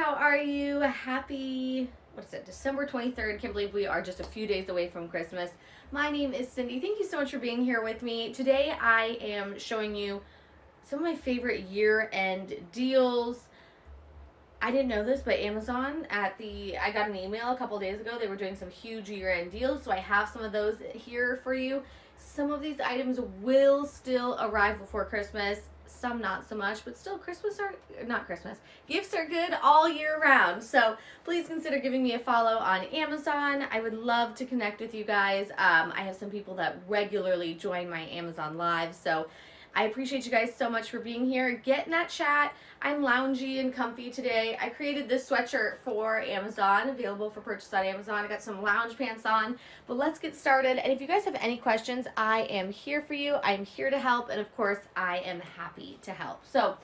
How are you? Happy, what is it, December 23rd. Can't believe we are just a few days away from Christmas. My name is Cindy. Thank you so much for being here with me. Today I am showing you some of my favorite year-end deals. I didn't know this, but Amazon at the, I got an email a couple days ago. They were doing some huge year-end deals, so I have some of those here for you. Some of these items will still arrive before Christmas some not so much, but still Christmas are not Christmas. Gifts are good all year round. So please consider giving me a follow on Amazon. I would love to connect with you guys. Um, I have some people that regularly join my Amazon live. So I appreciate you guys so much for being here. Get in that chat. I'm loungy and comfy today. I created this sweatshirt for Amazon, available for purchase on Amazon. I got some lounge pants on, but let's get started. And if you guys have any questions, I am here for you. I'm here to help, and of course, I am happy to help. So,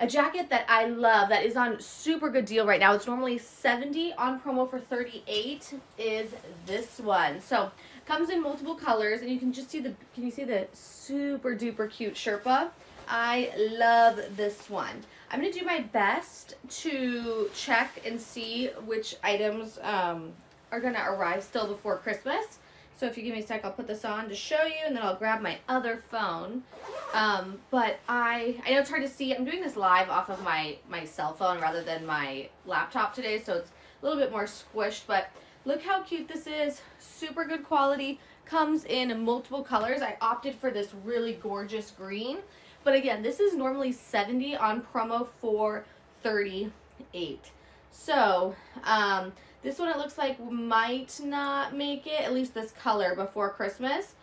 a jacket that I love that is on super good deal right now. It's normally 70 on promo for 38 is this one. So Comes in multiple colors, and you can just see the, can you see the super duper cute Sherpa? I love this one. I'm going to do my best to check and see which items um, are going to arrive still before Christmas. So if you give me a sec, I'll put this on to show you, and then I'll grab my other phone. Um, but I, I know it's hard to see. I'm doing this live off of my, my cell phone rather than my laptop today, so it's a little bit more squished, but Look how cute this is. Super good quality. Comes in multiple colors. I opted for this really gorgeous green. But again, this is normally 70 on promo for 38. So, um, this one it looks like might not make it, at least this color, before Christmas.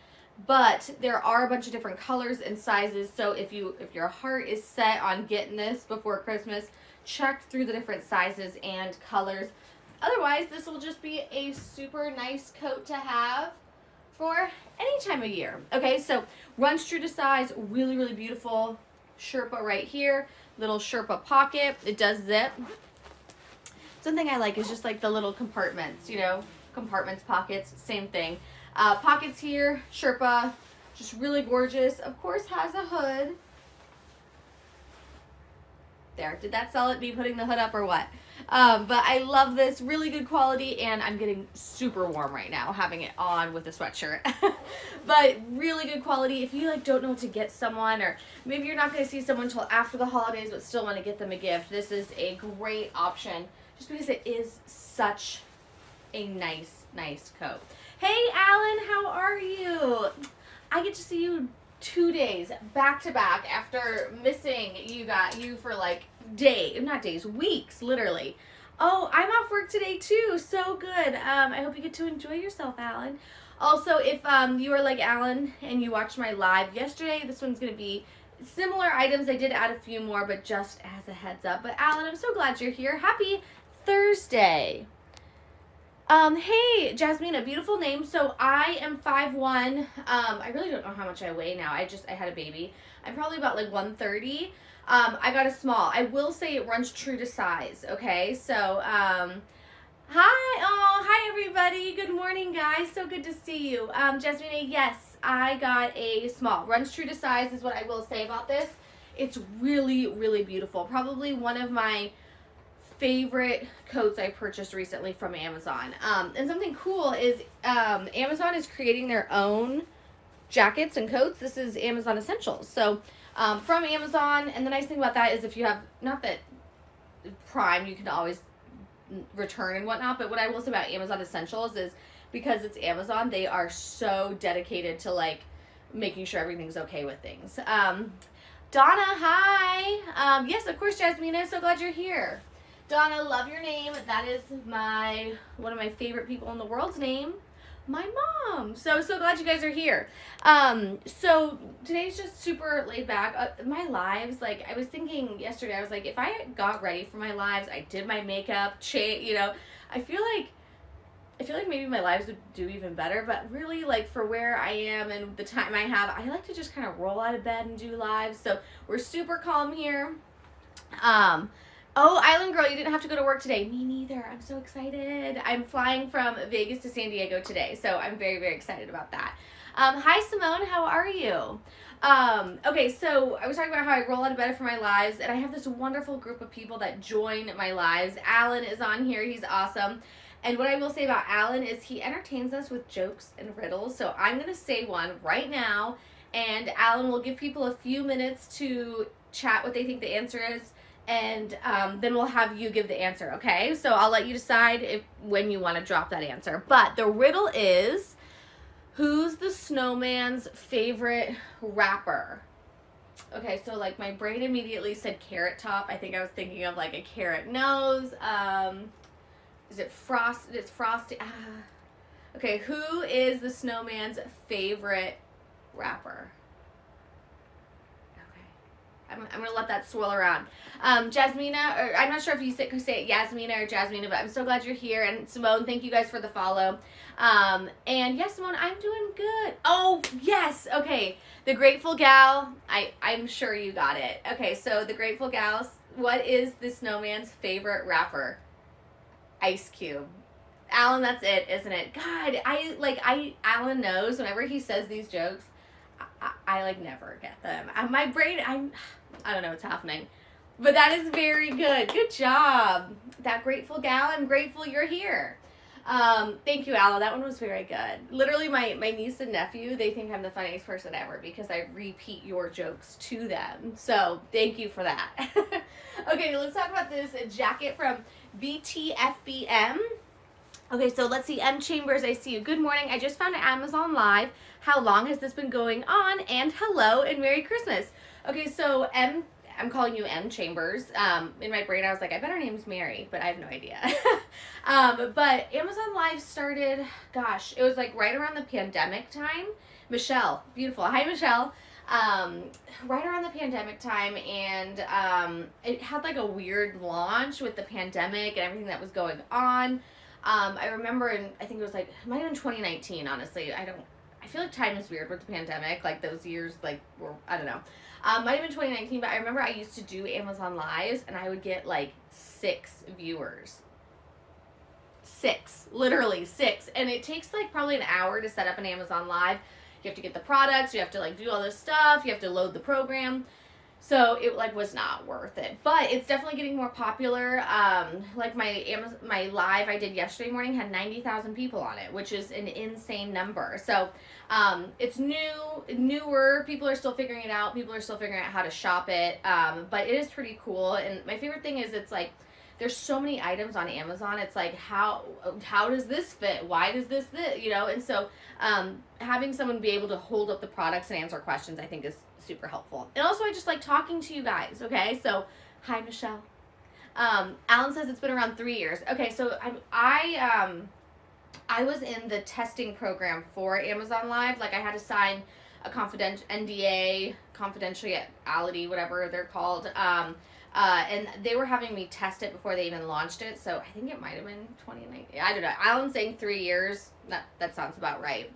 But there are a bunch of different colors and sizes. So if you if your heart is set on getting this before Christmas, check through the different sizes and colors. Otherwise, this will just be a super nice coat to have for any time of year. Okay, so runs true to size, really, really beautiful Sherpa right here. Little Sherpa pocket. It does zip. Something I like is just like the little compartments, you know, compartments, pockets, same thing. Uh, pockets here, Sherpa, just really gorgeous. Of course, has a hood. There, did that sell it, me putting the hood up or what? Um, but I love this, really good quality, and I'm getting super warm right now having it on with a sweatshirt. but really good quality. If you like don't know what to get someone, or maybe you're not going to see someone until after the holidays, but still want to get them a gift, this is a great option just because it is such a nice, nice coat. Hey, Alan, how are you? I get to see you two days back to back after missing you got you for like day not days weeks literally oh i'm off work today too so good um i hope you get to enjoy yourself alan also if um you are like alan and you watched my live yesterday this one's gonna be similar items i did add a few more but just as a heads up but alan i'm so glad you're here happy thursday um, hey, Jasmine, a beautiful name. So I am 5'1". Um, I really don't know how much I weigh now. I just, I had a baby. I'm probably about like 130. Um, I got a small. I will say it runs true to size, okay? So, um, hi, oh, hi everybody. Good morning, guys. So good to see you. Um, Jasmine, yes, I got a small. Runs true to size is what I will say about this. It's really, really beautiful. Probably one of my favorite coats I purchased recently from Amazon. Um, and something cool is um, Amazon is creating their own jackets and coats. This is Amazon Essentials. So um, from Amazon, and the nice thing about that is if you have, not that Prime, you can always return and whatnot, but what I will say about Amazon Essentials is because it's Amazon, they are so dedicated to like making sure everything's okay with things. Um, Donna, hi. Um, yes, of course, Jasmina. So glad you're here. Donna, love your name. That is my one of my favorite people in the world's name. My mom. So so glad you guys are here. Um, so today's just super laid back. Uh, my lives, like I was thinking yesterday, I was like, if I got ready for my lives, I did my makeup, cha- you know, I feel like I feel like maybe my lives would do even better, but really, like, for where I am and the time I have, I like to just kind of roll out of bed and do lives. So we're super calm here. Um, Oh, Island Girl, you didn't have to go to work today. Me neither. I'm so excited. I'm flying from Vegas to San Diego today, so I'm very, very excited about that. Um, hi, Simone. How are you? Um, okay, so I was talking about how I roll out of bed for my lives, and I have this wonderful group of people that join my lives. Alan is on here. He's awesome. And what I will say about Alan is he entertains us with jokes and riddles. So I'm going to say one right now, and Alan will give people a few minutes to chat what they think the answer is and um, then we'll have you give the answer okay? So i'll let you decide if when you want to drop that answer. But the riddle is who's the snowman's favorite rapper? Okay so like my brain immediately said carrot top. I think i was thinking of like a carrot nose um is it frost it's frosty? Ah. okay who is the snowman's favorite rapper I'm, I'm gonna let that swirl around. Um, Jasmina, or I'm not sure if you say, say Yasmina or Jasmina, but I'm so glad you're here. And Simone, thank you guys for the follow. Um, and yes, Simone, I'm doing good. Oh, yes. Okay. The Grateful Gal, I, I'm sure you got it. Okay, so the Grateful Gals, what is the snowman's favorite rapper? Ice Cube. Alan, that's it, isn't it? God, I like I Alan knows whenever he says these jokes, I, I, like never get them. My brain, I'm, I don't know what's happening. But that is very good. Good job. That grateful gal. I'm grateful you're here. Um, thank you, Ella. That one was very good. Literally, my, my niece and nephew, they think I'm the funniest person ever because I repeat your jokes to them. So, thank you for that. okay, let's talk about this jacket from BTFBM. Okay, so let's see. M Chambers, I see you. Good morning. I just found Amazon Live. How long has this been going on? And hello and Merry Christmas. Okay, so M, I'm calling you M Chambers. Um, in my brain, I was like, I bet her name's Mary, but I have no idea. um, but Amazon Live started, gosh, it was like right around the pandemic time. Michelle, beautiful. Hi, Michelle um, right around the pandemic time, and um, it had like a weird launch with the pandemic and everything that was going on. Um, I remember, in, I think it was like, it might have been 2019, honestly. I don't, I feel like time is weird with the pandemic. Like those years, like, were, I don't know. Um, might have been 2019, but I remember I used to do Amazon Lives and I would get like six viewers. Six, literally six. And it takes like probably an hour to set up an Amazon Live. You have to get the products, you have to like do all this stuff, you have to load the program. So it like was not worth it, but it's definitely getting more popular. Um, like my Amazon, my live I did yesterday morning had ninety thousand people on it, which is an insane number. So um, it's new, newer. People are still figuring it out. People are still figuring out how to shop it. Um, but it is pretty cool. And my favorite thing is it's like there's so many items on Amazon. It's like how how does this fit? Why does this fit? You know, and so um, having someone be able to hold up the products and answer questions, I think is super helpful. And also, I just like talking to you guys. Okay, so hi Michelle. Um, Alan says it's been around three years. Okay, so I I um I was in the testing program for Amazon Live. Like I had to sign a confidential NDA, confidentiality, whatever they're called. Um, uh, and they were having me test it before they even launched it. So I think it might have been 2019. I don't know. Alan's saying three years. That that sounds about right.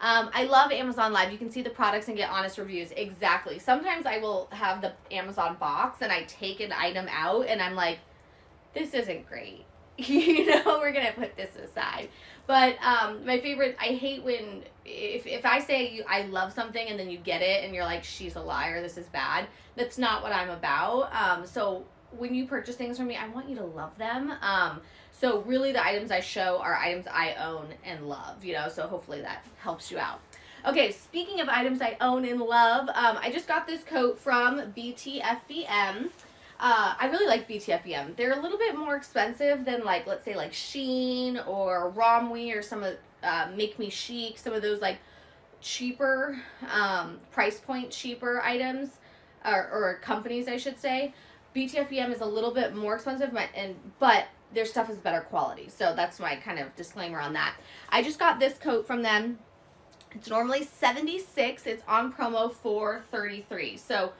Um, I love Amazon Live. You can see the products and get honest reviews. Exactly. Sometimes I will have the Amazon box and I take an item out and I'm like, this isn't great. you know, we're going to put this aside. But um, my favorite, I hate when, if, if I say you, I love something and then you get it and you're like, she's a liar, this is bad. That's not what I'm about. Um, so when you purchase things from me, I want you to love them. Um, so really the items I show are items I own and love, you know, so hopefully that helps you out. Okay, speaking of items I own and love, um, I just got this coat from BTFBM. Uh, I really like BTFBM. They're a little bit more expensive than like, let's say like Shein or Romwe or some of, uh, Make Me Chic, some of those like cheaper, um, price point cheaper items, or, or companies I should say. BTFBM is a little bit more expensive, and but their stuff is better quality. So that's my kind of disclaimer on that. I just got this coat from them. It's normally 76. It's on promo for 33. So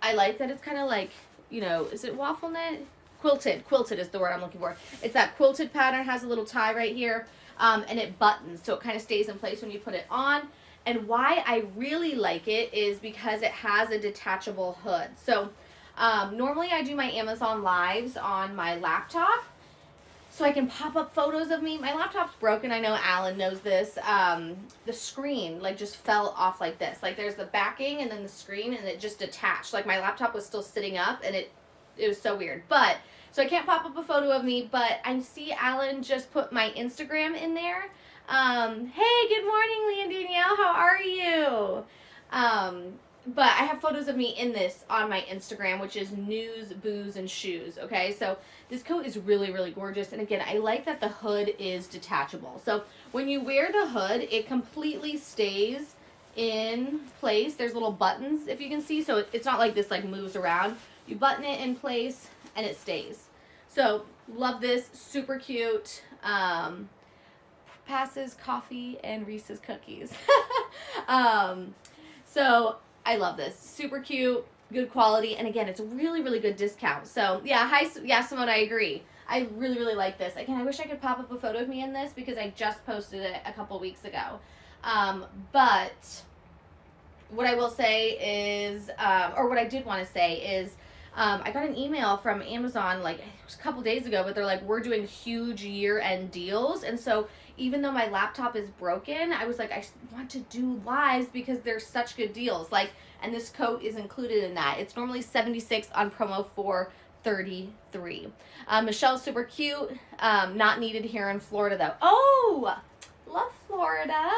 I like that it's kind of like, you know, is it waffle knit? Quilted. Quilted is the word I'm looking for. It's that quilted pattern. Has a little tie right here. Um, and it buttons. So it kind of stays in place when you put it on. And why I really like it is because it has a detachable hood. So um, normally I do my Amazon lives on my laptop. so I can pop up photos of me. My laptop's broken. I know Alan knows this. Um, the screen like just fell off like this. Like there's the backing and then the screen and it just detached. Like my laptop was still sitting up and it it was so weird. But so I can't pop up a photo of me, but I see Alan just put my Instagram in there. Um, hey, good morning, Leah Danielle. How are you? Um, but I have photos of me in this on my Instagram, which is news, booze, and shoes. Okay, so this coat is really, really gorgeous. And again, I like that the hood is detachable. So when you wear the hood, it completely stays in place. There's little buttons, if you can see. So it's not like this like moves around. You button it in place and it stays. So love this, super cute. Um, passes coffee and Reese's cookies. um, so I love this. Super cute, good quality, and again, it's a really, really good discount. So yeah, hi, yeah, Simone, I agree. I really, really like this. Again, I wish I could pop up a photo of me in this because I just posted it a couple weeks ago. Um, but what I will say is, um, or what I did want to say is, um, I got an email from Amazon like a couple days ago, but they're like, we're doing huge year end deals. And so even though my laptop is broken, I was like, I want to do lives because they're such good deals. Like, and this coat is included in that. It's normally 76 on promo for 33. Um, Michelle's super cute. Um, not needed here in Florida though. Oh, love Florida.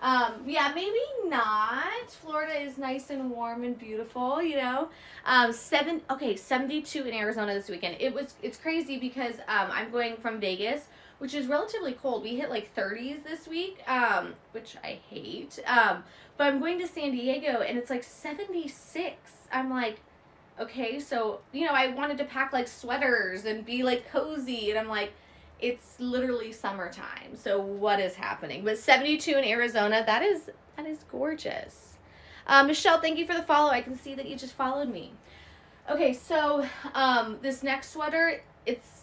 Um, yeah, maybe not. Florida is nice and warm and beautiful, you know. Um, seven, okay, 72 in Arizona this weekend. It was, it's crazy because um, I'm going from Vegas which is relatively cold. We hit like 30s this week, um, which I hate. Um, but I'm going to San Diego and it's like 76. I'm like, okay, so, you know, I wanted to pack like sweaters and be like cozy. And I'm like, it's literally summertime. So what is happening? But 72 in Arizona, that is, that is gorgeous. Uh, Michelle, thank you for the follow. I can see that you just followed me. Okay, so um, this next sweater, it's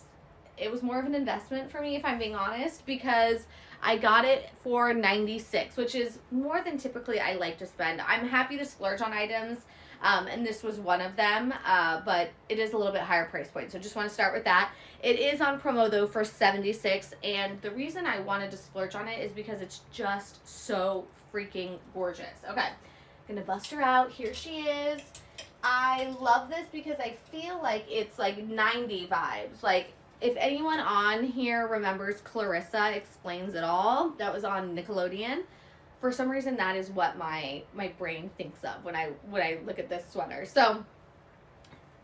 it was more of an investment for me if I'm being honest because I got it for 96 which is more than typically I like to spend. I'm happy to splurge on items um, and this was one of them uh, but it is a little bit higher price point so just want to start with that. It is on promo though for 76 and the reason I wanted to splurge on it is because it's just so freaking gorgeous. Okay, gonna bust her out. Here she is. I love this because I feel like it's like 90 vibes. Like if anyone on here remembers Clarissa Explains It All, that was on Nickelodeon. For some reason, that is what my my brain thinks of when I when I look at this sweater. So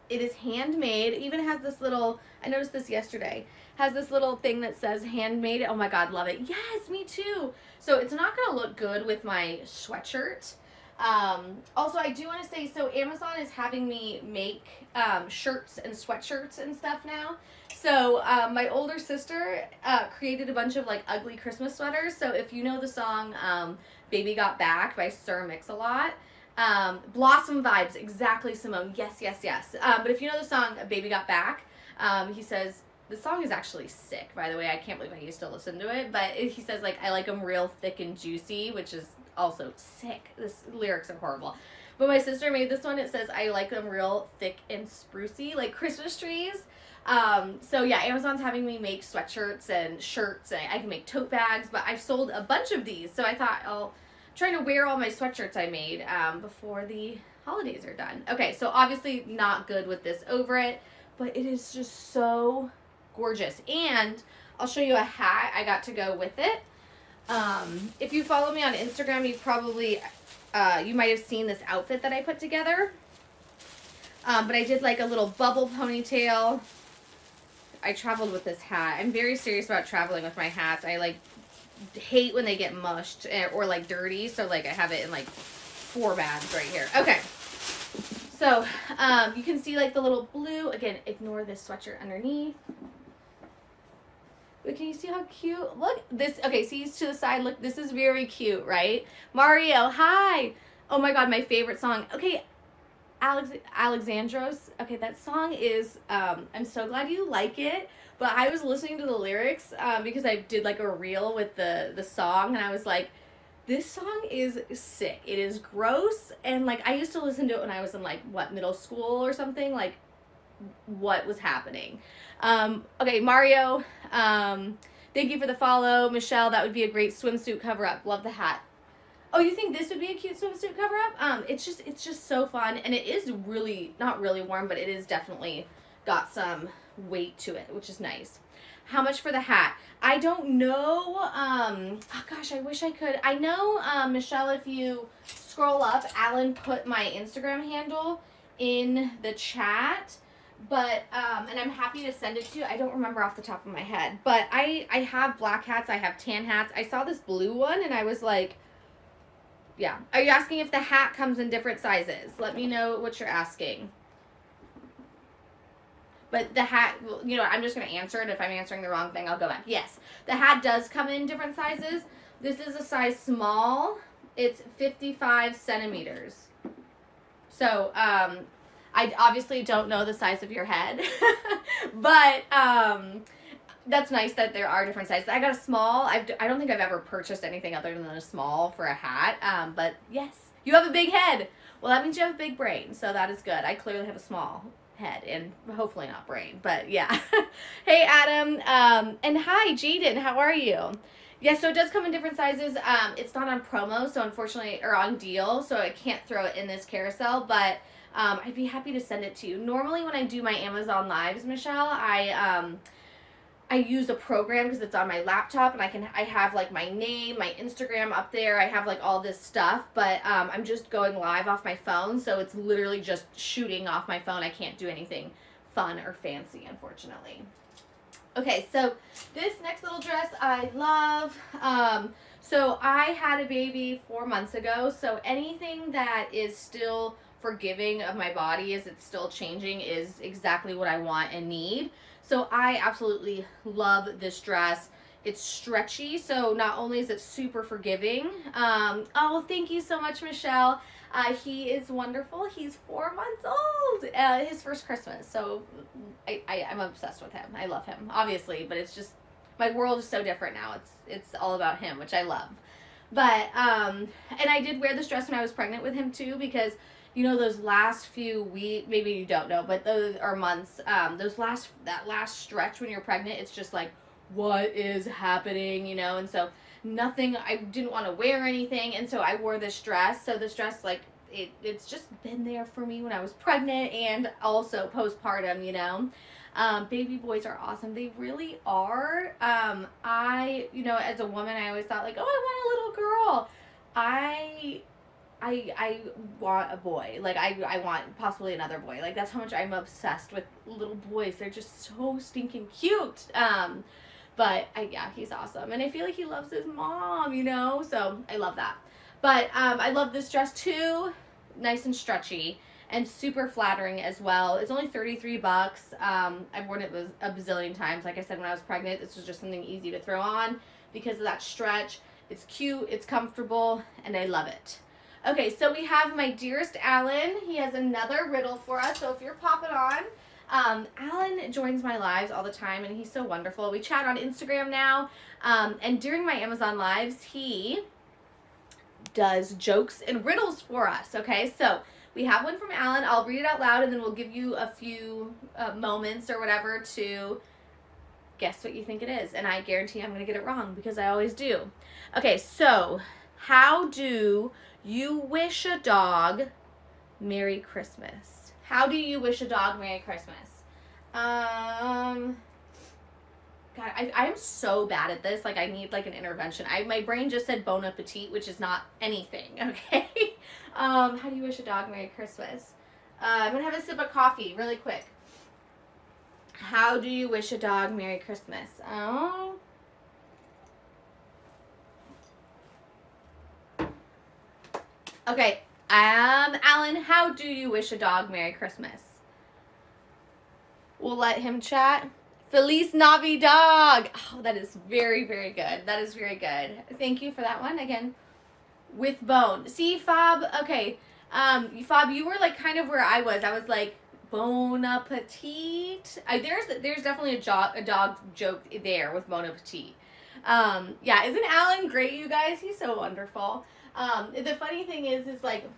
it is handmade. It even has this little. I noticed this yesterday. Has this little thing that says handmade. Oh my god, love it. Yes, me too. So it's not gonna look good with my sweatshirt. Um, also, I do want to say so Amazon is having me make um, shirts and sweatshirts and stuff now. So um, my older sister uh, created a bunch of like ugly Christmas sweaters. So if you know the song um, "Baby Got Back" by Sir Mix-a-Lot, um, Blossom vibes exactly Simone. Yes, yes, yes. Um, but if you know the song "Baby Got Back," um, he says the song is actually sick. By the way, I can't believe I used to listen to it. But he says like I like them real thick and juicy, which is also sick. This lyrics are horrible. But my sister made this one. It says I like them real thick and sprucey, like Christmas trees. Um, so yeah, Amazon's having me make sweatshirts and shirts and I can make tote bags, but I've sold a bunch of these. So I thought I'll I'm to wear all my sweatshirts I made um, before the holidays are done. Okay, so obviously not good with this over it, but it is just so gorgeous. And I'll show you a hat I got to go with it. Um, if you follow me on Instagram, you probably, uh, you might have seen this outfit that I put together. Um, but I did like a little bubble ponytail I traveled with this hat. I'm very serious about traveling with my hats. I like hate when they get mushed eh, or like dirty. So like I have it in like four bags right here. Okay. So um, you can see like the little blue. Again, ignore this sweatshirt underneath. But can you see how cute? Look, this, okay, see to the side. Look, this is very cute, right? Mario, hi. Oh my God, my favorite song. Okay, Alex Alexandros. Okay, that song is. Um, I'm so glad you like it. But I was listening to the lyrics um, because I did like a reel with the the song, and I was like, this song is sick. It is gross, and like I used to listen to it when I was in like what middle school or something, like what was happening. Um, okay, Mario, um, thank you for the follow. Michelle, that would be a great swimsuit cover up. Love the hat. Oh, you think this would be a cute swimsuit cover up? Um, it's just it's just so fun and it is really not really warm, but it is definitely got some weight to it, which is nice. How much for the hat? I don't know. Um, oh gosh, I wish I could. I know, um, Michelle, if you scroll up, Alan put my Instagram handle in the chat but um and i'm happy to send it to you i don't remember off the top of my head but i i have black hats i have tan hats i saw this blue one and i was like yeah are you asking if the hat comes in different sizes let me know what you're asking but the hat, you know, I'm just going to answer it. If I'm answering the wrong thing, I'll go back. Yes, the hat does come in different sizes. This is a size small. It's 55 centimeters. So, um, I obviously don't know the size of your head, but um, that's nice that there are different sizes. I got a small. I've, I don't think I've ever purchased anything other than a small for a hat. Um, but yes, you have a big head. Well, that means you have a big brain, so that is good. I clearly have a small head and hopefully not brain, but yeah. hey, Adam. Um, and hi, Jaden. How are you? Yeah, so it does come in different sizes. Um, it's not on promo, so unfortunately, or on deal, so I can't throw it in this carousel, but um, I'd be happy to send it to you. Normally, when I do my Amazon Lives, Michelle, I um, I use a program because it's on my laptop and I can I have like my name, my Instagram up there. I have like all this stuff, but um, I'm just going live off my phone, so it's literally just shooting off my phone. I can't do anything fun or fancy, unfortunately. Okay, so this next little dress I love. Um, so I had a baby four months ago, so anything that is still forgiving of my body as it's still changing is exactly what I want and need. So I absolutely love this dress. It's stretchy, so not only is it super forgiving. Um, oh, thank you so much, Michelle. Uh, he is wonderful. He's four months old. Uh, his first Christmas, so I, I I'm obsessed with him. I love him, obviously, but it's just my world is so different now. It's it's all about him, which I love. But um, and I did wear this dress when I was pregnant with him too because you know those last few weeks maybe you don't know but those are months um those last that last stretch when you're pregnant it's just like what is happening you know? And so nothing i didn't want to wear anything and so i wore this dress so this dress like it, it's just been there for me when i was pregnant and also postpartum you know? Um, baby boys are awesome. They really are. Um, i you know as a woman i always thought like oh i want a little girl. I I I want a boy. Like I I want possibly another boy. Like that's how much I'm obsessed with little boys. They're just so stinking cute. Um but I yeah, he's awesome. And I feel like he loves his mom, you know? So I love that. But um I love this dress too. Nice and stretchy and super flattering as well. It's only 33 bucks. Um I've worn it a bazillion times. Like I said when I was pregnant, this was just something easy to throw on because of that stretch. It's cute, it's comfortable, and I love it. Okay, so we have my dearest Alan. He has another riddle for us. So if you're popping on, um, Alan joins my lives all the time, and he's so wonderful. We chat on Instagram now, um, and during my Amazon lives, he does jokes and riddles for us. Okay, so we have one from Alan. I'll read it out loud, and then we'll give you a few uh, moments or whatever to guess what you think it is. And I guarantee I'm going to get it wrong because I always do. Okay, so how do you wish a dog Merry Christmas. How do you wish a dog Merry Christmas? Um, God, I, I am so bad at this. Like, I need like an intervention. I my brain just said bon appetit, which is not anything. Okay. um, how do you wish a dog Merry Christmas? Uh, I'm gonna have a sip of coffee really quick. How do you wish a dog Merry Christmas? Oh. Okay, um, Alan, how do you wish a dog Merry Christmas? We'll let him chat. Feliz Navidad. Oh, that is very, very good. That is very good. Thank you for that one. Again, with bone. See, Fob, okay. Um, Fob, you were like kind of where I was. I was like, Bon Appetit. I, there's there's definitely a, jo- a dog joke there with Bon Appetit. Um, yeah, isn't Alan great, you guys? He's so wonderful. Um, the funny thing is, is like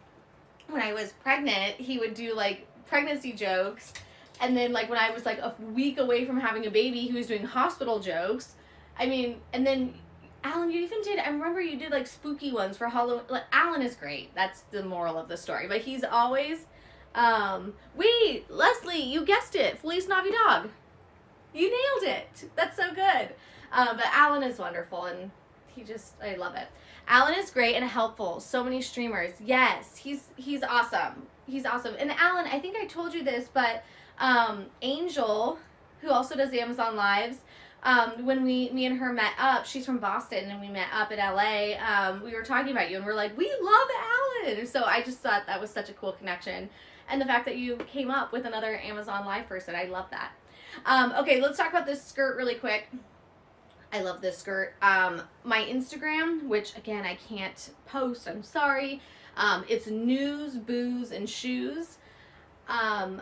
when I was pregnant, he would do like pregnancy jokes. And then like when I was like a week away from having a baby, he was doing hospital jokes. I mean, and then Alan, you even did. I remember you did like spooky ones for Halloween. Like Alan is great. That's the moral of the story. But he's always, um, wait, Leslie, you guessed it. Feliz Navidad. You nailed it. That's so good. Uh, but Alan is wonderful, and he just I love it. Alan is great and helpful. So many streamers. Yes, he's he's awesome. He's awesome. And Alan, I think I told you this, but um, Angel, who also does Amazon Lives um, when we me and her met up, she's from Boston and we met up in LA. Um, we were talking about you and we're like, we love Alan. So I just thought that was such a cool connection, and the fact that you came up with another Amazon Live person, I love that. Um, okay, let's talk about this skirt really quick. I love this skirt. Um, my Instagram, which again I can't post, I'm sorry. Um, it's news, booze, and shoes. Um,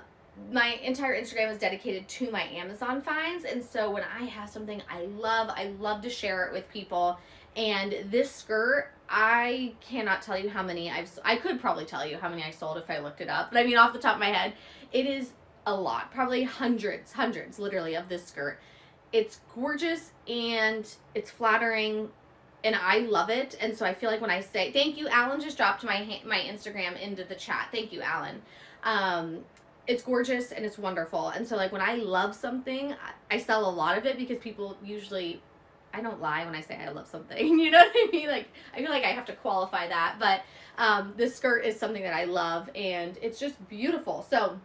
my entire Instagram is dedicated to my Amazon finds. And so when I have something I love, I love to share it with people. And this skirt, I cannot tell you how many I've, I could probably tell you how many I sold if I looked it up. But I mean, off the top of my head, it is a lot, probably hundreds, hundreds literally of this skirt. It's gorgeous and it's flattering and I love it. And so I feel like when I say, thank you, Alan just dropped my, my Instagram into the chat. Thank you, Alan. Um, it's gorgeous and it's wonderful. And so like when I love something, I sell a lot of it because people usually I don't lie when I say I love something. You know what I mean? Like I feel like I have to qualify that. But um, this skirt is something that I love and it's just beautiful. So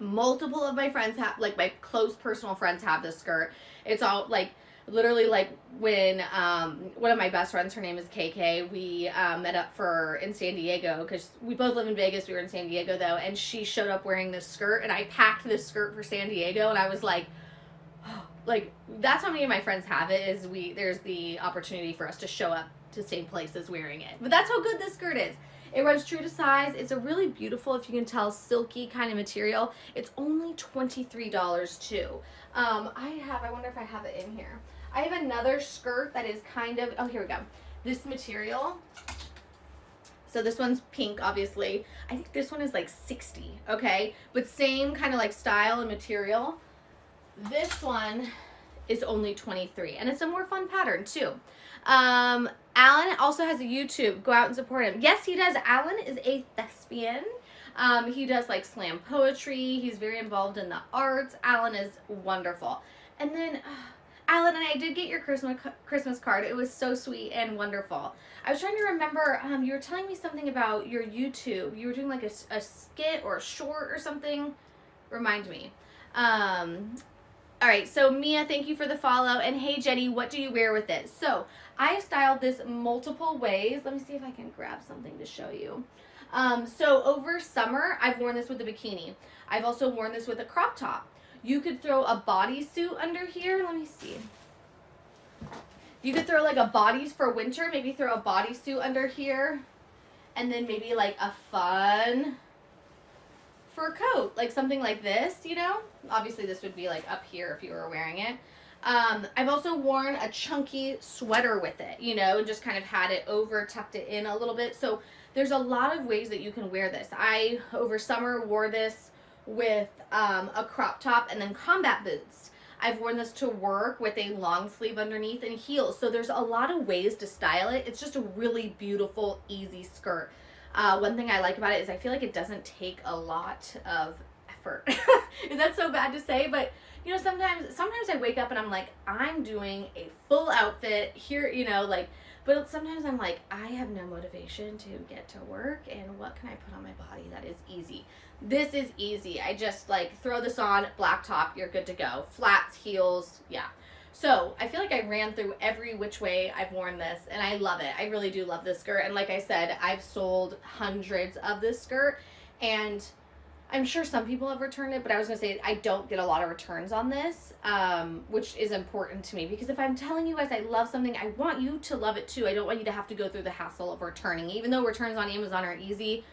multiple of my friends have like my close personal friends have this skirt. It's all like literally like when um, one of my best friends, her name is KK, we uh, met up for in San Diego because we both live in Vegas. We were in San Diego though, and she showed up wearing this skirt, and I packed this skirt for San Diego, and I was like, like that's how many of my friends have it. Is we there's the opportunity for us to show up to same places wearing it, but that's how good this skirt is. It runs true to size. It's a really beautiful, if you can tell, silky kind of material. It's only $23 too. Um, I have, I wonder if I have it in here. I have another skirt that is kind of, oh, here we go. This material. So this one's pink, obviously. I think this one is like 60, okay? But same kind of like style and material. This one is only 23 and it's a more fun pattern too. Um, Alan also has a YouTube. Go out and support him. Yes, he does. Alan is a thespian. Um, he does like slam poetry. He's very involved in the arts. Alan is wonderful. And then... Uh, Alan and I did get your Christmas Christmas card. It was so sweet and wonderful. I was trying to remember. Um, you were telling me something about your YouTube. You were doing like a, a skit or a short or something. Remind me. Um, all right. So Mia, thank you for the follow. And hey Jenny, what do you wear with it? So I styled this multiple ways. Let me see if I can grab something to show you. Um, so over summer, I've worn this with a bikini. I've also worn this with a crop top. You could throw a bodysuit under here. Let me see. You could throw like a bodies for winter. Maybe throw a bodysuit under here. And then maybe like a fun fur coat. Like something like this, you know? Obviously this would be like up here if you were wearing it. Um, I've also worn a chunky sweater with it, you know, and just kind of had it over, tucked it in a little bit. So there's a lot of ways that you can wear this. I, over summer, wore this with um, a crop top and then combat boots. I've worn this to work with a long sleeve underneath and heels. So there's a lot of ways to style it. It's just a really beautiful, easy skirt. Uh, one thing I like about it is I feel like it doesn't take a lot of effort. is that so bad to say? But you know, sometimes sometimes I wake up and I'm like, I'm doing a full outfit here, you know, like but sometimes I'm like, I have no motivation to get to work and what can I put on my body that is easy? This is easy. I just like throw this on, black top, you're good to go. Flats, heels, yeah. So I feel like I ran through every which way I've worn this and I love it. I really do love this skirt. And like I said, I've sold hundreds of this skirt and I'm sure some people have returned it, but I was gonna say I don't get a lot of returns on this, um, which is important to me because if I'm telling you guys I love something, I want you to love it too. I don't want you to have to go through the hassle of returning. Even though returns on Amazon are easy,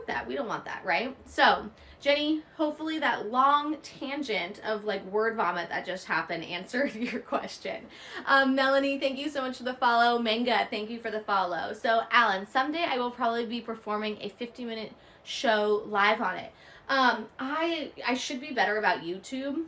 want that. We don't want that, right? So, Jenny, hopefully that long tangent of like word vomit that just happened answered your question. Um, Melanie, thank you so much for the follow. Manga, thank you for the follow. So, Alan, someday I will probably be performing a 50 minute show live on it. Um, I I should be better about YouTube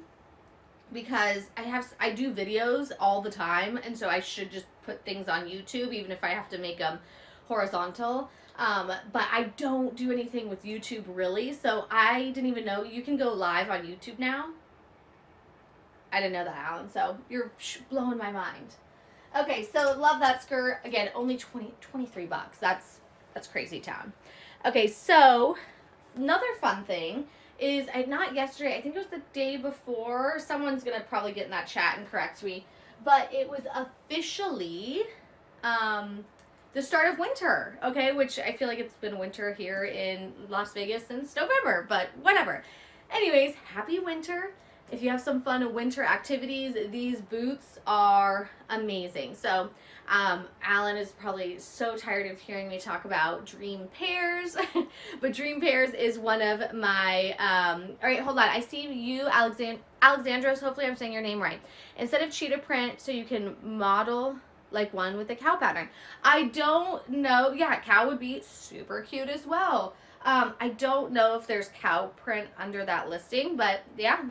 because I have I do videos all the time, and so I should just put things on YouTube, even if I have to make them horizontal. Um, but I don't do anything with YouTube really, so I didn't even know you can go live on YouTube now. I didn't know that, Alan. So you're blowing my mind. Okay, so love that skirt. Again, only 20, 23 bucks. That's that's crazy town. Okay, so another fun thing is I not yesterday, I think it was the day before. Someone's gonna probably get in that chat and correct me, but it was officially um, the start of winter. Okay, which I feel like it's been winter here in Las Vegas since November, but whatever. Anyways, happy winter. If you have some fun winter activities, these boots are amazing. So um, Alan is probably so tired of hearing me talk about Dream Pairs, but Dream Pairs is one of my. Um, all right, hold on. I see you, Alexand- Alexandros. Hopefully, I'm saying your name right. Instead of cheetah print, so you can model like one with the cow pattern. I don't know. Yeah, cow would be super cute as well. Um, I don't know if there's cow print under that listing, but yeah,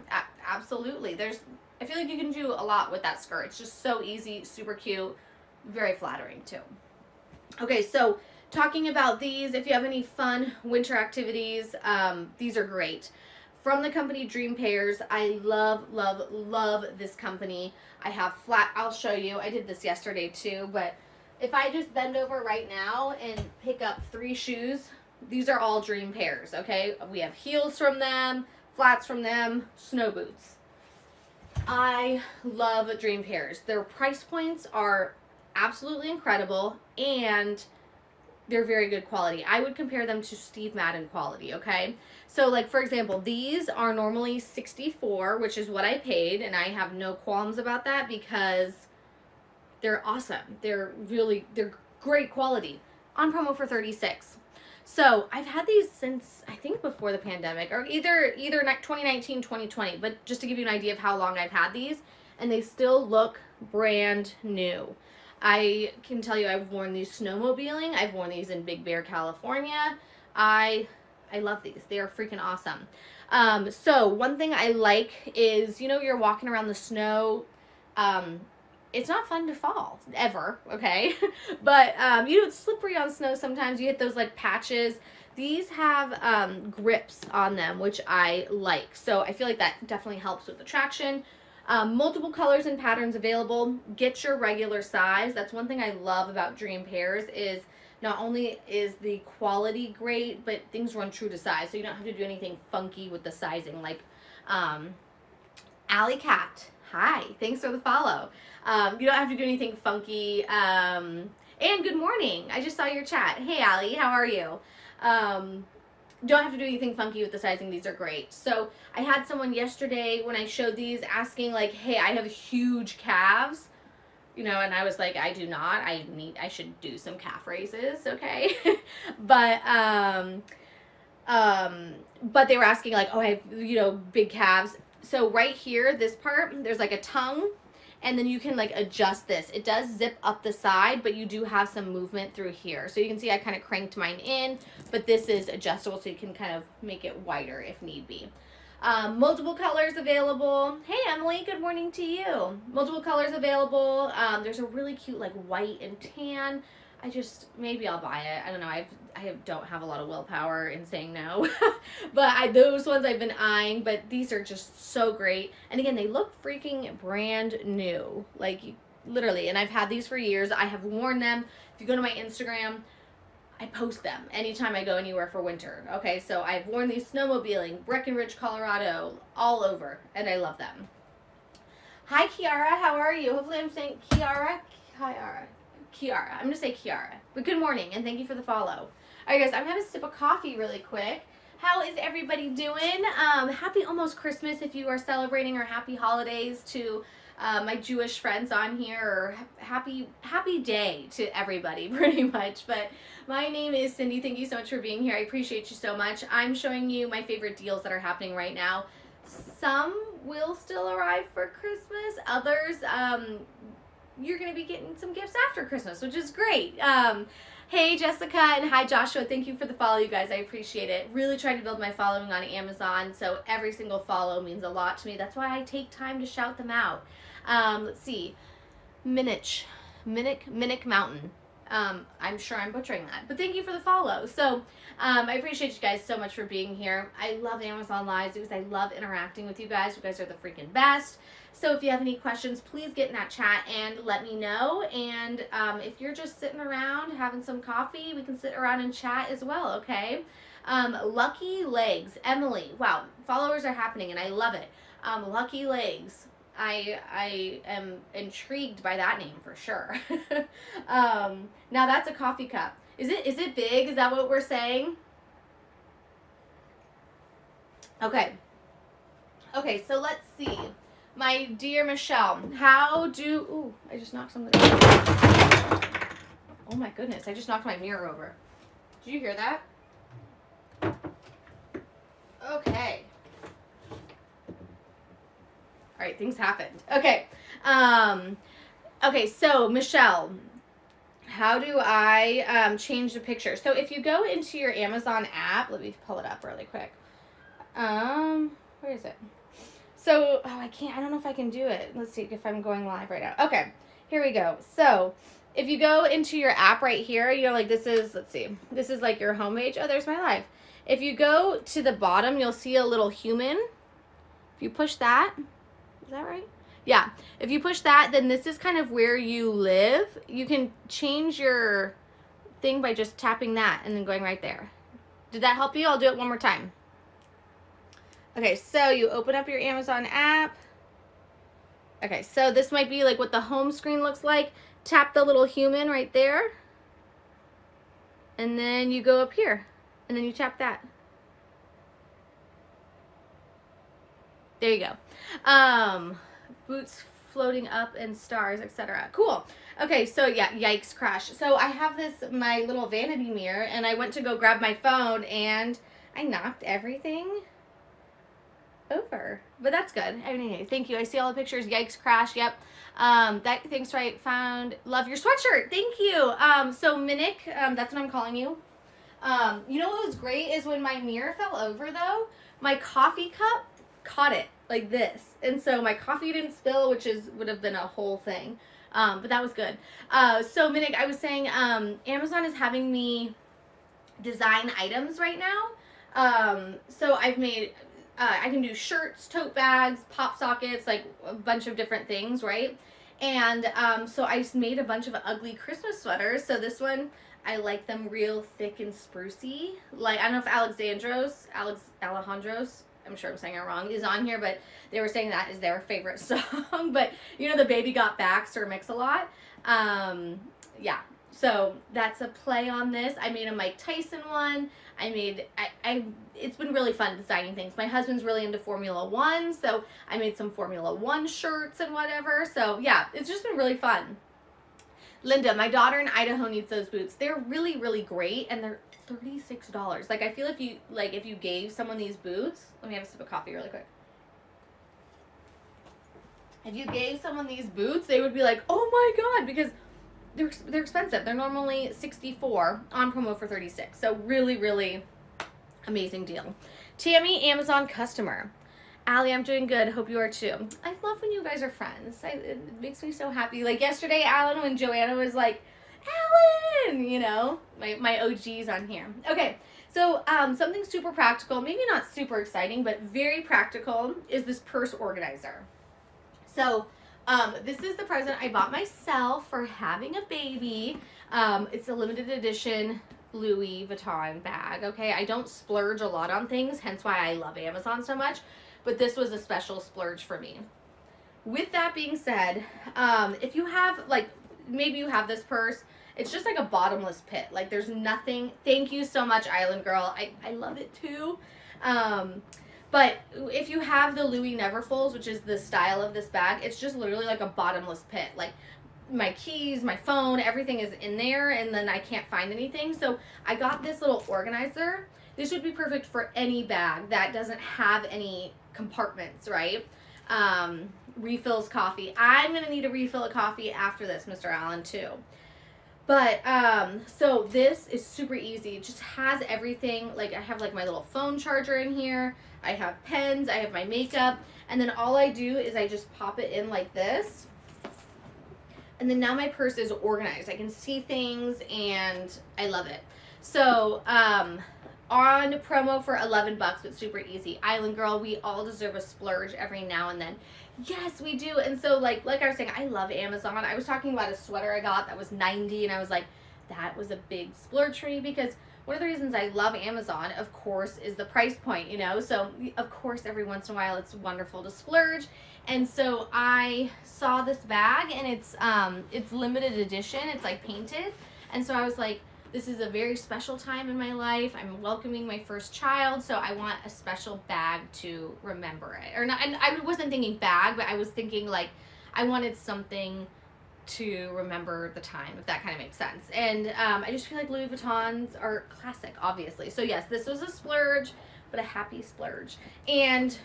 absolutely. There's. I feel like you can do a lot with that skirt. It's just so easy, super cute very flattering too. Okay, so talking about these, if you have any fun winter activities, um, these are great. From the company Dream Pairs, I love, love, love this company. I have flat, I'll show you. I did this yesterday too, but if I just bend over right now and pick up three shoes, these are all Dream Pairs, okay? We have heels from them, flats from them, snow boots. I love Dream Pairs. Their price points are absolutely incredible and they're very good quality. I would compare them to Steve Madden quality, okay? So like for example, these are normally 64, which is what I paid and I have no qualms about that because they're awesome. They're really they're great quality. On promo for 36. So, I've had these since I think before the pandemic or either either 2019, 2020, but just to give you an idea of how long I've had these and they still look brand new. I can tell you I've worn these snowmobiling. I've worn these in Big Bear, California. I I love these. They are freaking awesome. Um, so one thing I like is, you know, you're walking around the snow. Um, it's not fun to fall ever, okay? but um, you know, it's slippery on snow sometimes. You hit those like patches. These have um, grips on them, which I like. So I feel like that definitely helps with the traction. Um, multiple colors and patterns available. Get your regular size. That's one thing I love about Dream Pairs is not only is the quality great, but things run true to size. So you don't have to do anything funky with the sizing. Like um, Alley Cat. Hi. Thanks for the follow. Um, you don't have to do anything funky. Um, and good morning. I just saw your chat. Hey, Allie. How are you? Um, don't have to do anything funky with the sizing. These are great. So I had someone yesterday when I showed these asking like, hey, I have huge calves. You know, and I was like, I do not. I need, I should do some calf raises, okay? but, um, um, but they were asking like, oh, I have, you know, big calves. So right here, this part, there's like a tongue and then you can like adjust this. It does zip up the side, but you do have some movement through here. So you can see I kind of cranked mine in, but this is adjustable so you can kind of make it wider if need be. Um, multiple colors available. Hey Emily, good morning to you. Multiple colors available. Um, there's a really cute like white and tan. I just maybe I'll buy it. I don't know. I've I don't have a lot of willpower in saying no, but I those ones I've been eyeing. But these are just so great, and again they look freaking brand new, like literally. And I've had these for years. I have worn them. If you go to my Instagram, I post them anytime I go anywhere for winter. Okay, so I've worn these snowmobiling, Breckenridge, Colorado, all over, and I love them. Hi Kiara, how are you? Hopefully I'm saying Kiara. Kiara. Kiara. I'm going to say Kiara. But good morning and thank you for the follow. All right, guys, I'm having a sip of coffee really quick. How is everybody doing? Um, happy almost Christmas if you are celebrating or happy holidays to uh, my Jewish friends on here, or happy happy day to everybody, pretty much. But my name is Cindy. Thank you so much for being here. I appreciate you so much. I'm showing you my favorite deals that are happening right now. Some will still arrive for Christmas. Others, um, you're going to be getting some gifts after Christmas, which is great. Um, hey, Jessica, and hi, Joshua. Thank you for the follow, you guys. I appreciate it. Really trying to build my following on Amazon, so every single follow means a lot to me. That's why I take time to shout them out. Um, let's see. Minich. Minnick, Minnick Mountain. Um, I'm sure I'm butchering that, but thank you for the follow. So um, I appreciate you guys so much for being here. I love Amazon Lives because I love interacting with you guys. You guys are the freaking best. So if you have any questions, please get in that chat and let me know. And um, if you're just sitting around having some coffee, we can sit around and chat as well, okay? Um, Lucky Legs, Emily. Wow, followers are happening and I love it. Um, Lucky Legs. I I am intrigued by that name for sure. um, now that's a coffee cup. Is it is it big? Is that what we're saying? Okay. Okay, so let's see. My dear Michelle, how do ooh, I just knocked something Oh my goodness, I just knocked my mirror over. Did you hear that? Okay. All right, things happened. Okay. Um, okay, so Michelle, how do I um, change the picture? So if you go into your Amazon app, let me pull it up really quick. Um, where is it? So, oh, I can't, I don't know if I can do it. Let's see if I'm going live right now. Okay, here we go. So, if you go into your app right here, you're like this is, let's see, this is like your homepage. Oh, there's my live. If you go to the bottom, you'll see a little human. If you push that, is that right? Yeah. If you push that, then this is kind of where you live. You can change your thing by just tapping that and then going right there. Did that help you? I'll do it one more time. Okay, so you open up your Amazon app. Okay, so this might be like what the home screen looks like. Tap the little human right there. And then you go up here. And then you tap that. There you go. Um, boots floating up and stars, etc. Cool. Okay, so yeah, yikes, crash. So I have this, my little vanity mirror, and I went to go grab my phone, and I knocked everything over. But that's good. Anyway, thank you. I see all the pictures. Yikes, crash. Yep. Um, that thanks right. Found love your sweatshirt. Thank you. Um, so Minnick, um, that's what I'm calling you. Um, you know what was great is when my mirror fell over though, my coffee cup caught it like this. And so my coffee didn't spill, which is would have been a whole thing. Um, but that was good. Uh, so Minnick, I was saying um, Amazon is having me design items right now. Um, so I've made, uh, I can do shirts, tote bags, pop sockets, like a bunch of different things, right? And um, so I just made a bunch of ugly Christmas sweaters. So this one, I like them real thick and sprucey. Like, I don't know if Alexandros, Alex, Alejandros, I'm sure I'm saying it wrong, is on here, but they were saying that is their favorite song. but you know, the baby got back, Sir Mix-a-Lot. Um, yeah, so that's a play on this. I made a Mike Tyson one. I made, I, I, it's been really fun designing things. My husband's really into Formula One, so I made some Formula One shirts and whatever. So yeah, it's just been really fun. Linda, my daughter in Idaho needs those boots. They're really, really great, and they're $36. Like, I feel if you, like, if you gave someone these boots, let me have a sip of coffee really quick. If you gave someone these boots, they would be like, oh my god, because they're, they're expensive. They're normally 64 on promo for 36 So really, really amazing deal. Tammy, Amazon customer. Allie, I'm doing good. Hope you are too. I love when you guys are friends. I, it makes me so happy. Like yesterday, Alan, when Joanna was like, Alan, you know, my, my OGs on here. Okay, so um, something super practical, maybe not super exciting, but very practical is this purse organizer. So um, this is the present I bought myself for having a baby. Um, it's a limited edition Louis Vuitton bag, okay? I don't splurge a lot on things, hence why I love Amazon so much, but this was a special splurge for me. With that being said, um, if you have, like, maybe you have this purse, it's just like a bottomless pit. Like there's nothing. Thank you so much, Island Girl. I, I love it too. Um, But if you have the Louis Neverfulls, which is the style of this bag, it's just literally like a bottomless pit. Like my keys, my phone, everything is in there, and then I can't find anything. So I got this little organizer. This would be perfect for any bag that doesn't have any compartments, right? Um, refills coffee. I'm gonna need a refill of coffee after this, Mr. Allen, too. But um, so this is super easy. It just has everything. Like I have like my little phone charger in here. I have pens. I have my makeup. And then all I do is I just pop it in like this. And then now my purse is organized. I can see things and I love it. So um, on promo for 11 bucks, but super easy. Island Girl, we all deserve a splurge every now and then. Yes, we do. And so like like I was saying, I love Amazon. I was talking about a sweater I got that was 90 and I was like, that was a big splurge me because one of the reasons I love Amazon, of course, is the price point, you know? So, of course, every once in a while it's wonderful to splurge. And so I saw this bag and it's um it's limited edition. It's like painted. And so I was like, this is a very special time in my life. I'm welcoming my first child, so I want a special bag to remember it. Or not and I wasn't thinking bag, but I was thinking like I wanted something to remember the time, if that kind of makes sense. And um, I just feel like Louis Vuittons are classic, obviously. So yes, this was a splurge, but a happy splurge. And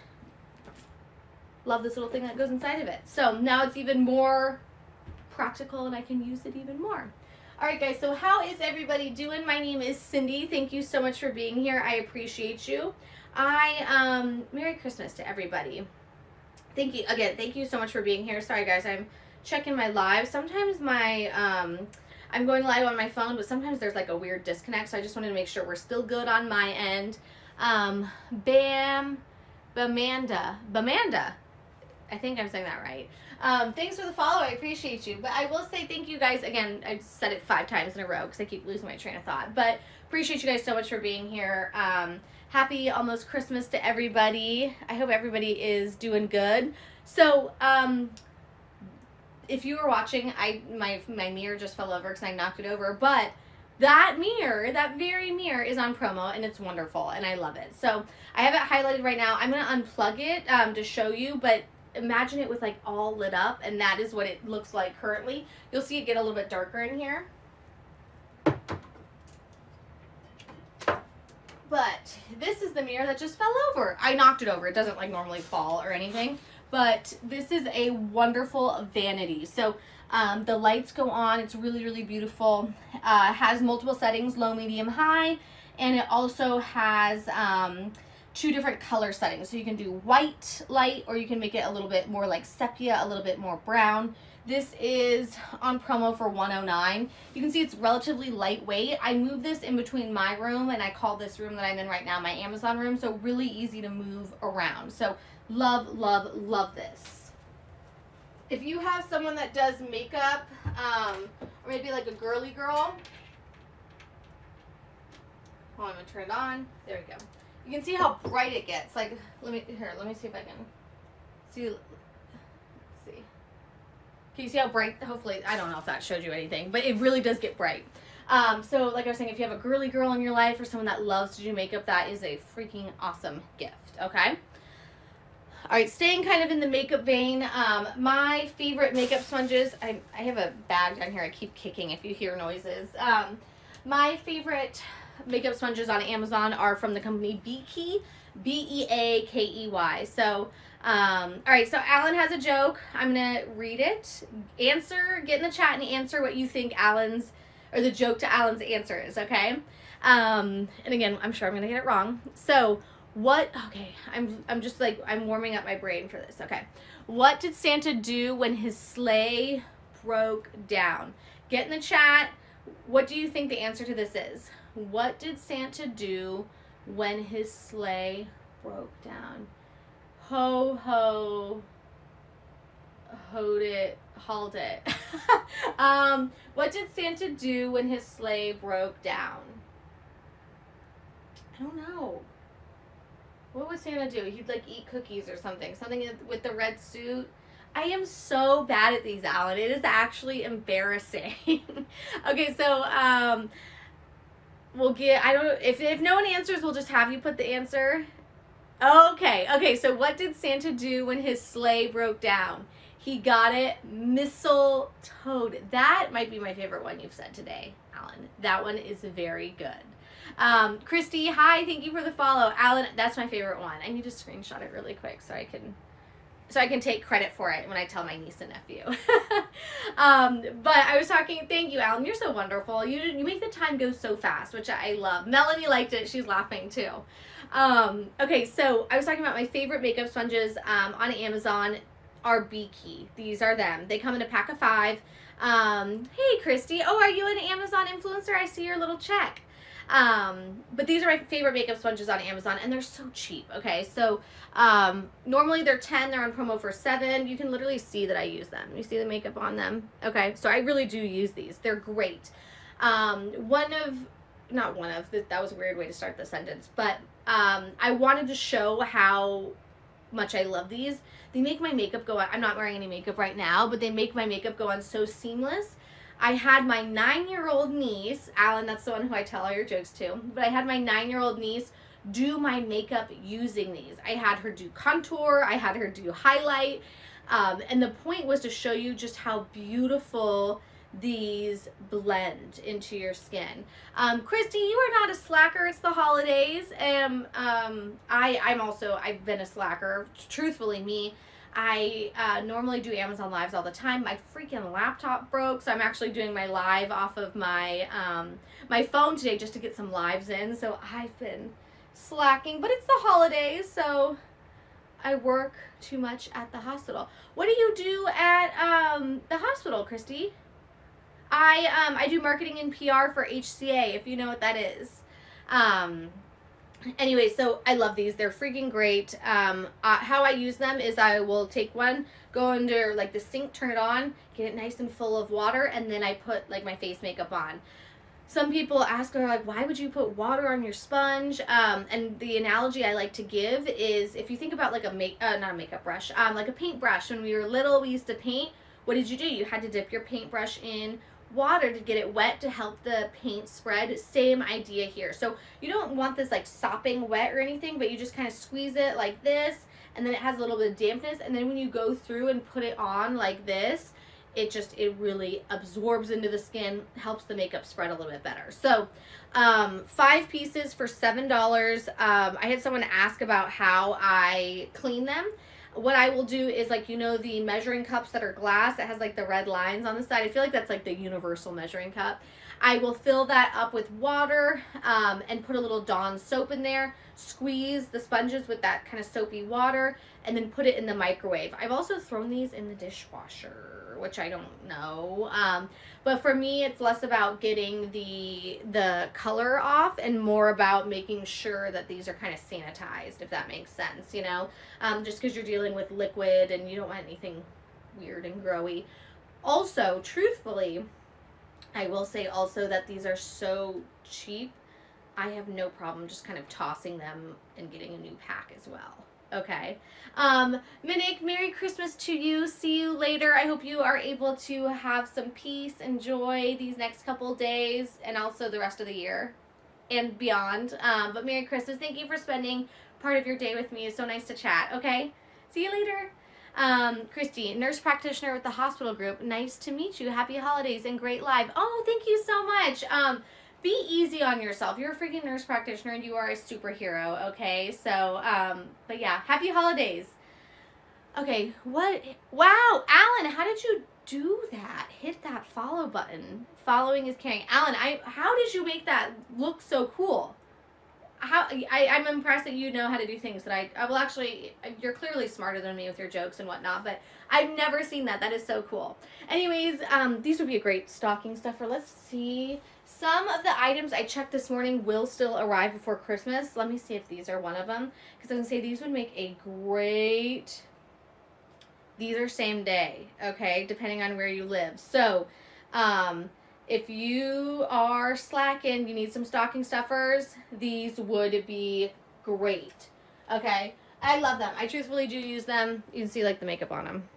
love this little thing that goes inside of it. So now it's even more practical and I can use it even more. All right, guys, so how is everybody doing? My name is Cindy. Thank you so much for being here. I appreciate you. I, um, Merry Christmas to everybody. Thank you, again, thank you so much for being here. Sorry, guys, I'm checking my live. Sometimes my, um, I'm going live on my phone, but sometimes there's like a weird disconnect, so I just wanted to make sure we're still good on my end. Um, Bam, Bamanda, Bamanda. I think I'm saying that right. Um, thanks for the follow. I appreciate you. But I will say thank you guys again. I said it five times in a row because I keep losing my train of thought. But appreciate you guys so much for being here. Um, happy almost Christmas to everybody. I hope everybody is doing good. So, um, if you were watching, I my my mirror just fell over because I knocked it over. But that mirror, that very mirror, is on promo and it's wonderful and I love it. So I have it highlighted right now. I'm gonna unplug it um, to show you, but imagine it with like all lit up and that is what it looks like currently. You'll see it get a little bit darker in here. But this is the mirror that just fell over. I knocked it over. It doesn't like normally fall or anything. But this is a wonderful vanity. So um, the lights go on. It's really, really beautiful. Uh, has multiple settings, low, medium, high. And it also has um, two different color settings. So you can do white light or you can make it a little bit more like sepia, a little bit more brown. This is on promo for 109. You can see it's relatively lightweight. I move this in between my room and I call this room that I'm in right now my Amazon room. So really easy to move around. So love, love, love this. If you have someone that does makeup, um, or maybe like a girly girl, on, I'm gonna turn it on. There we go. You can see how bright it gets. Like, let me, here, let me see if I can see, see. Can you see how bright, hopefully, I don't know if that showed you anything, but it really does get bright. Um, so like I was saying, if you have a girly girl in your life or someone that loves to do makeup, that is a freaking awesome gift, okay? All right, staying kind of in the makeup vein, um, my favorite makeup sponges, I, I have a bag down here I keep kicking if you hear noises. Um, my favorite makeup sponges on Amazon are from the company Beakey, B-E-A-K-E-Y. So, um, all right, so Alan has a joke. I'm going to read it. Answer, get in the chat and answer what you think Alan's, or the joke to Alan's answer is, okay? Um, and again, I'm sure I'm going to get it wrong. So, what, okay, I'm, I'm just like, I'm warming up my brain for this, okay. What did Santa do when his sleigh broke down? Get in the chat. What do you think the answer to this is? What did Santa do when his sleigh broke down? Ho ho hoed it hauled it. um, what did Santa do when his sleigh broke down? I don't know. What would Santa do? He'd like eat cookies or something. Something with the red suit. I am so bad at these, Alan. It is actually embarrassing. okay, so um, we'll get I don't if if no one answers, we'll just have you put the answer. Okay, okay, so what did Santa do when his sleigh broke down? He got it mistletoed. That might be my favorite one you've said today, Alan. That one is very good. Um, Christy, hi, thank you for the follow. Alan, that's my favorite one. I need to screenshot it really quick so I can so I can take credit for it when I tell my niece and nephew. um, but I was talking, thank you, Alan. You're so wonderful. You you make the time go so fast, which I love. Melanie liked it. She's laughing too. Um, okay, so I was talking about my favorite makeup sponges um, on Amazon are Key. These are them. They come in a pack of five. Um, hey, Christy. Oh, are you an Amazon influencer? I see your little check. Um, but these are my favorite makeup sponges on Amazon, and they're so cheap. Okay, so um, normally they're ten. They're on promo for seven. You can literally see that I use them. You see the makeup on them. Okay, so I really do use these. They're great. Um, one of not one of that was a weird way to start the sentence, but um, I wanted to show how much I love these. They make my makeup go on. I'm not wearing any makeup right now, but they make my makeup go on so seamless. I had my nine year old niece, Alan, that's the one who I tell all your jokes to, but I had my nine year old niece do my makeup using these. I had her do contour, I had her do highlight, um, and the point was to show you just how beautiful these blend into your skin. Um, Christy, you are not a slacker. It's the holidays. And um, I, I'm also, I've been a slacker. Truthfully, me. I uh, normally do Amazon Lives all the time. My freaking laptop broke, so I'm actually doing my live off of my um, my phone today just to get some lives in. So I've been slacking, but it's the holidays, so I work too much at the hospital. What do you do at um, the hospital, Christy? I um I do marketing and PR for HCA, if you know what that is. Um anyway, so I love these. They're freaking great. Um uh, how I use them is I will take one, go under like the sink, turn it on, get it nice and full of water, and then I put like my face makeup on. Some people ask her like, why would you put water on your sponge? Um, and the analogy I like to give is if you think about like a make, uh, not a makeup brush, um, like a paintbrush. When we were little, we used to paint. What did you do? You had to dip your paintbrush in water to get it wet to help the paint spread. Same idea here. So you don't want this like sopping wet or anything, but you just kind of squeeze it like this and then it has a little bit of dampness and then when you go through and put it on like this, it just it really absorbs into the skin helps the makeup spread a little bit better so um, five pieces for seven dollars um, i had someone ask about how i clean them what I will do is like you know the measuring cups that are glass that has like the red lines on the side. I feel like that's like the universal measuring cup. I will fill that up with water um, and put a little Dawn soap in there. Squeeze the sponges with that kind of soapy water and then put it in the microwave. I've also thrown these in the dishwasher, which I don't know. Um, but for me, it's less about getting the the color off and more about making sure that these are kind of sanitized, if that makes sense. You know, um, just because you're dealing with liquid and you don't want anything weird and growy. Also, truthfully, I will say also that these are so cheap. I have no problem just kind of tossing them and getting a new pack as well. Okay. Um, Minik, Merry Christmas to you. See you later. I hope you are able to have some peace, enjoy these next couple days, and also the rest of the year and beyond. Um, but Merry Christmas. Thank you for spending part of your day with me. It's so nice to chat. Okay. See you later. Um, Christy, nurse practitioner with the hospital group. Nice to meet you. Happy holidays and great live. Oh, thank you so much. Um, be easy on yourself. You're a freaking nurse practitioner and you are a superhero, okay? So, um, but yeah, happy holidays. Okay, what? Wow, Alan, how did you do that? Hit that follow button. Following is caring. Alan, I how did you make that look so cool? How I, I'm impressed that you know how to do things that I I will actually you're clearly smarter than me with your jokes and whatnot, but I've never seen that. That is so cool. Anyways, um, these would be a great stocking stuffer. Let's see. Some of the items I checked this morning will still arrive before Christmas. Let me see if these are one of them. Because I can say these would make a great... These are same day, okay? Depending on where you live. So, um, if you are slacking, you need some stocking stuffers, these would be great. Okay? I love them. I truthfully do use them. You can see like the makeup on them.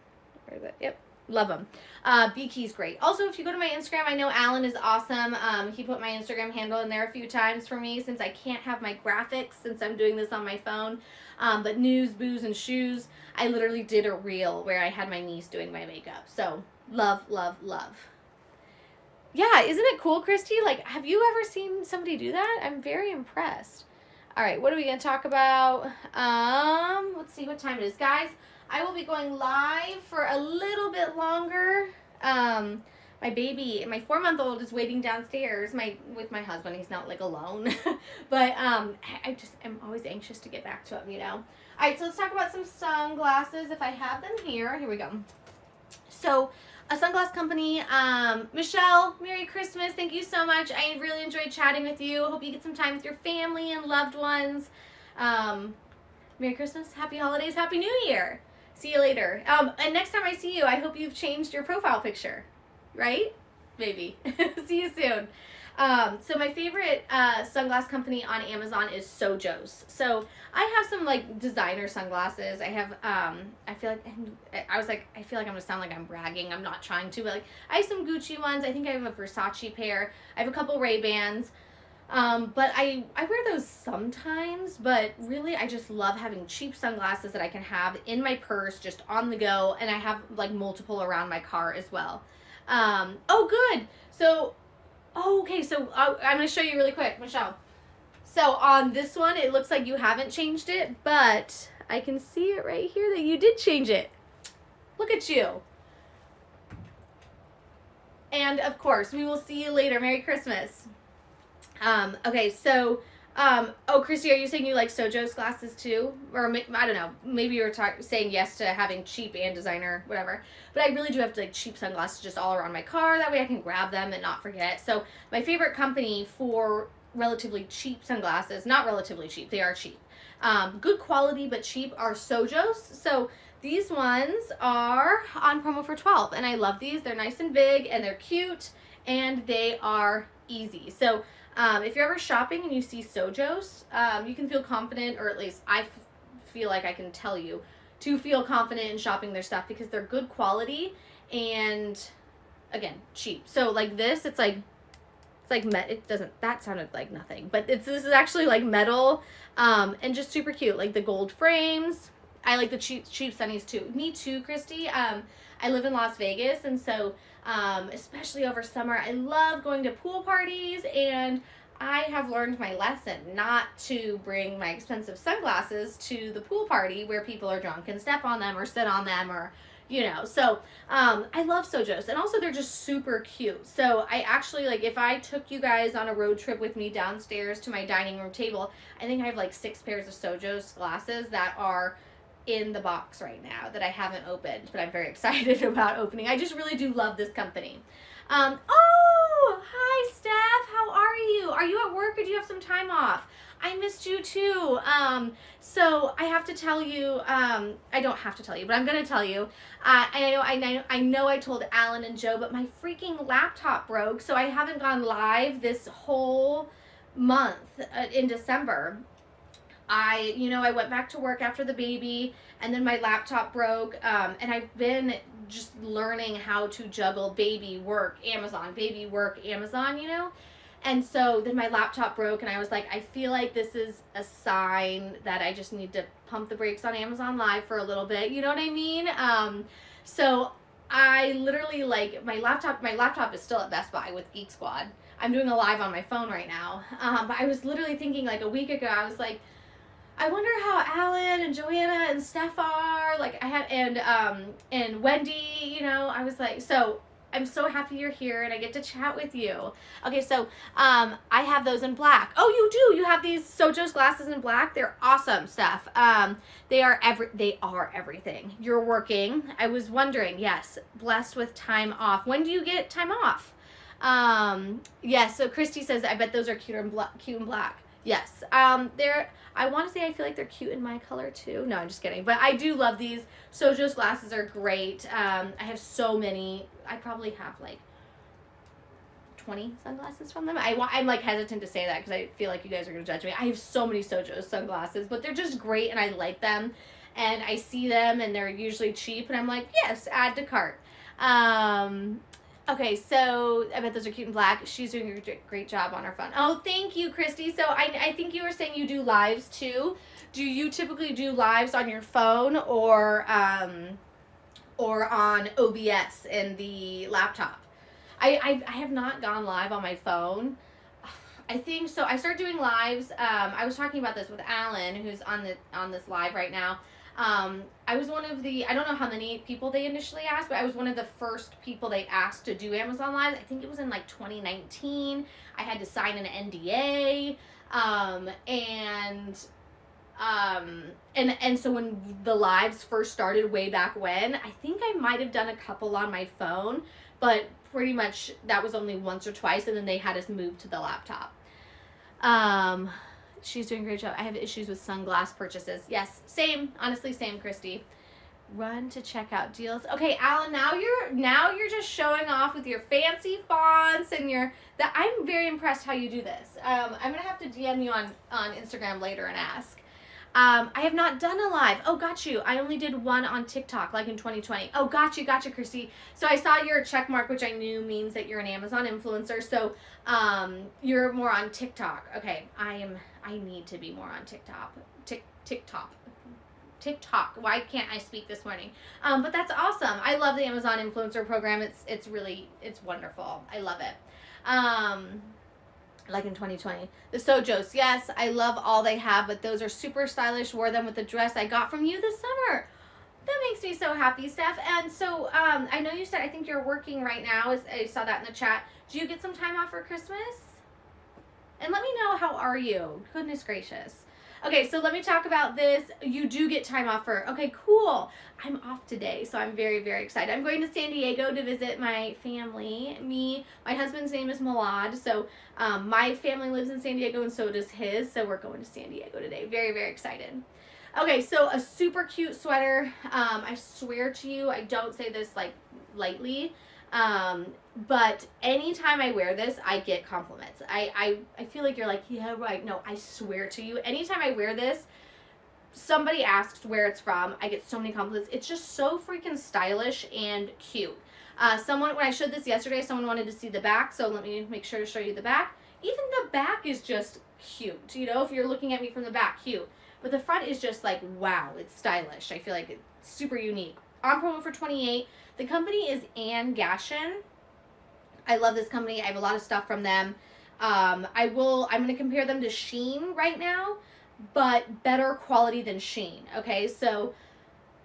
Where is it? Yep. Love them. Uh, Key's great. Also, if you go to my Instagram, I know Alan is awesome. Um, he put my Instagram handle in there a few times for me since I can't have my graphics since I'm doing this on my phone. Um, but news, booze, and shoes, I literally did a reel where I had my niece doing my makeup. So love, love, love. Yeah, isn't it cool, Christy? Like, have you ever seen somebody do that? I'm very impressed. All right, what are we going to talk about? Um, let's see what time it is. Guys, I will be going live for a little bit longer. Um, my baby, my four month old is waiting downstairs. My with my husband. He's not like alone, but um, I just am always anxious to get back to him. You know. All right, so let's talk about some sunglasses. If I have them here, here we go. So a sunglass company. Um, Michelle, Merry Christmas. Thank you so much. I really enjoyed chatting with you. Hope you get some time with your family and loved ones. Um, Merry Christmas, Happy Holidays, Happy New Year. See you later. Um, and next time I see you, I hope you've changed your profile picture, right? Maybe. see you soon. Um, so my favorite uh, sunglass company on Amazon is Sojos. So I have some like designer sunglasses. I have um, I feel like I was like I feel like I'm gonna sound like I'm bragging. I'm not trying to, but like I have some Gucci ones. I think I have a Versace pair. I have a couple Ray Bans. Um, but I, I wear those sometimes, but really I just love having cheap sunglasses that I can have in my purse, just on the go, and I have like multiple around my car as well. Um, oh, good. So, oh, okay, so uh, I'm going to show you really quick, Michelle. So on this one, it looks like you haven't changed it, but I can see it right here that you did change it. Look at you. And of course, we will see you later. Merry Christmas. Um, okay, so, um, oh, Christy, are you saying you like Sojo's glasses too? Or I don't know, maybe you were talk- saying yes to having cheap and designer, whatever. But I really do have to, like cheap sunglasses just all around my car. That way I can grab them and not forget. So my favorite company for relatively cheap sunglasses, not relatively cheap, they are cheap. Um, good quality but cheap are Sojos. So these ones are on promo for 12 and I love these. They're nice and big and they're cute and they are easy. So um, if you're ever shopping and you see Sojos, um, you can feel confident, or at least I feel like I can tell you to feel confident in shopping their stuff because they're good quality and again cheap. So like this, it's like it's like met. It doesn't. That sounded like nothing, but it's this is actually like metal, um, and just super cute. Like the gold frames. I like the cheap cheap sunnies too. Me too, Christy. Um, I live in Las Vegas, and so um, especially over summer. I love going to pool parties and I have learned my lesson not to bring my expensive sunglasses to the pool party where people are drunk and step on them or sit on them or you know so um, i love sojos and also they're just super cute so i actually like if i took you guys on a road trip with me downstairs to my dining room table i think i have like six pairs of sojos glasses that are in the box right now that I haven't opened, but I'm very excited about opening. I just really do love this company. Um, oh, hi, Steph. How are you? Are you at work or do you have some time off? I missed you too. Um, so I have to tell you, um, I don't have to tell you, but I'm going to tell you. Uh, I know, I know, I know I told Alan and Joe, but my freaking laptop broke, so I haven't gone live this whole month uh, in December. I, you know, I went back to work after the baby and then my laptop broke. Um, and I've been just learning how to juggle baby work, Amazon, baby work, Amazon, you know? And so then my laptop broke and I was like, I feel like this is a sign that I just need to pump the brakes on Amazon Live for a little bit. You know what I mean? Um, so I literally like my laptop, my laptop is still at Best Buy with Geek Squad. I'm doing a live on my phone right now. Um, but I was literally thinking like a week ago, I was like, I wonder how Alan and Joanna and Steph are. Like I had and um and Wendy, you know, I was like so I'm so happy you're here and I get to chat with you. Okay, so um I have those in black. Oh, you do. You have these Sojo's glasses in black. They're awesome stuff. Um they are every they are everything. You're working. I was wondering. Yes, blessed with time off. When do you get time off? Um yes, so Christy says I bet those are cute and black cute and black. Yes. Um they're I want to say I feel like they're cute in my color too. No, I'm just kidding. But I do love these. Sojo's glasses are great. Um, I have so many. I probably have like 20 sunglasses from them. I want, I'm like hesitant to say that because I feel like you guys are going to judge me. I have so many Sojo's sunglasses, but they're just great and I like them. And I see them and they're usually cheap and I'm like, yes, add to cart. Um, okay, so I bet those are cute and black. She's doing a great- job on her phone. Oh, thank you, Christy. So I, I think you were saying you do lives too. Do you typically do lives on your phone or um, or on OBS in the laptop? I, I, I have not gone live on my phone. I think so. I started doing lives. Um, I was talking about this with Alan, who's on the on this live right now. Um, I was one of the I don't know how many people they initially asked, but I was one of the first people they asked to do Amazon Live. I think it was in like 2019. I had to sign an NDA, um, and um, and and so when the lives first started way back when, I think I might have done a couple on my phone, but pretty much that was only once or twice, and then they had us move to the laptop. Um, she's doing a great job. I have issues with sunglass purchases. Yes, same. Honestly, same, Christy. Run to check out deals. Okay, Alan. Now you're now you're just showing off with your fancy fonts and your that. I'm very impressed how you do this. Um, I'm gonna have to DM you on on Instagram later and ask. Um, I have not done a live. Oh, got you. I only did one on TikTok, like in 2020. Oh, got you, got you, Christy. So I saw your check mark, which I knew means that you're an Amazon influencer. So um, you're more on TikTok. Okay, I am. I need to be more on TikTok. Tick TikTok. TikTok. Why can't I speak this morning? Um, but that's awesome. I love the Amazon influencer program. It's it's really it's wonderful. I love it. Um, like in 2020. The Sojos, yes, I love all they have, but those are super stylish. Wore them with the dress I got from you this summer. That makes me so happy, Steph. And so um, I know you said I think you're working right now. I saw that in the chat. Do you get some time off for Christmas? And let me know how are you? Goodness gracious. Okay, so let me talk about this. You do get time off for, okay, cool. I'm off today, so I'm very, very excited. I'm going to San Diego to visit my family. Me, my husband's name is Malad, so um, my family lives in San Diego and so does his, so we're going to San Diego today. Very, very excited. Okay, so a super cute sweater. Um, I swear to you, I don't say this like lightly. Um, but anytime I wear this, I get compliments. I, I, I feel like you're like, yeah, right. No, I swear to you, anytime I wear this, somebody asks where it's from. I get so many compliments. It's just so freaking stylish and cute. Uh, someone, when I showed this yesterday, someone wanted to see the back, so let me make sure to show you the back. Even the back is just cute. You know, if you're looking at me from the back, cute. But the front is just like, wow, it's stylish. I feel like it's super unique. On promo for 28 The company is Angashion. I love this company. I have a lot of stuff from them. Um, I will, I'm going to compare them to Shein right now, but better quality than Shein. Okay, so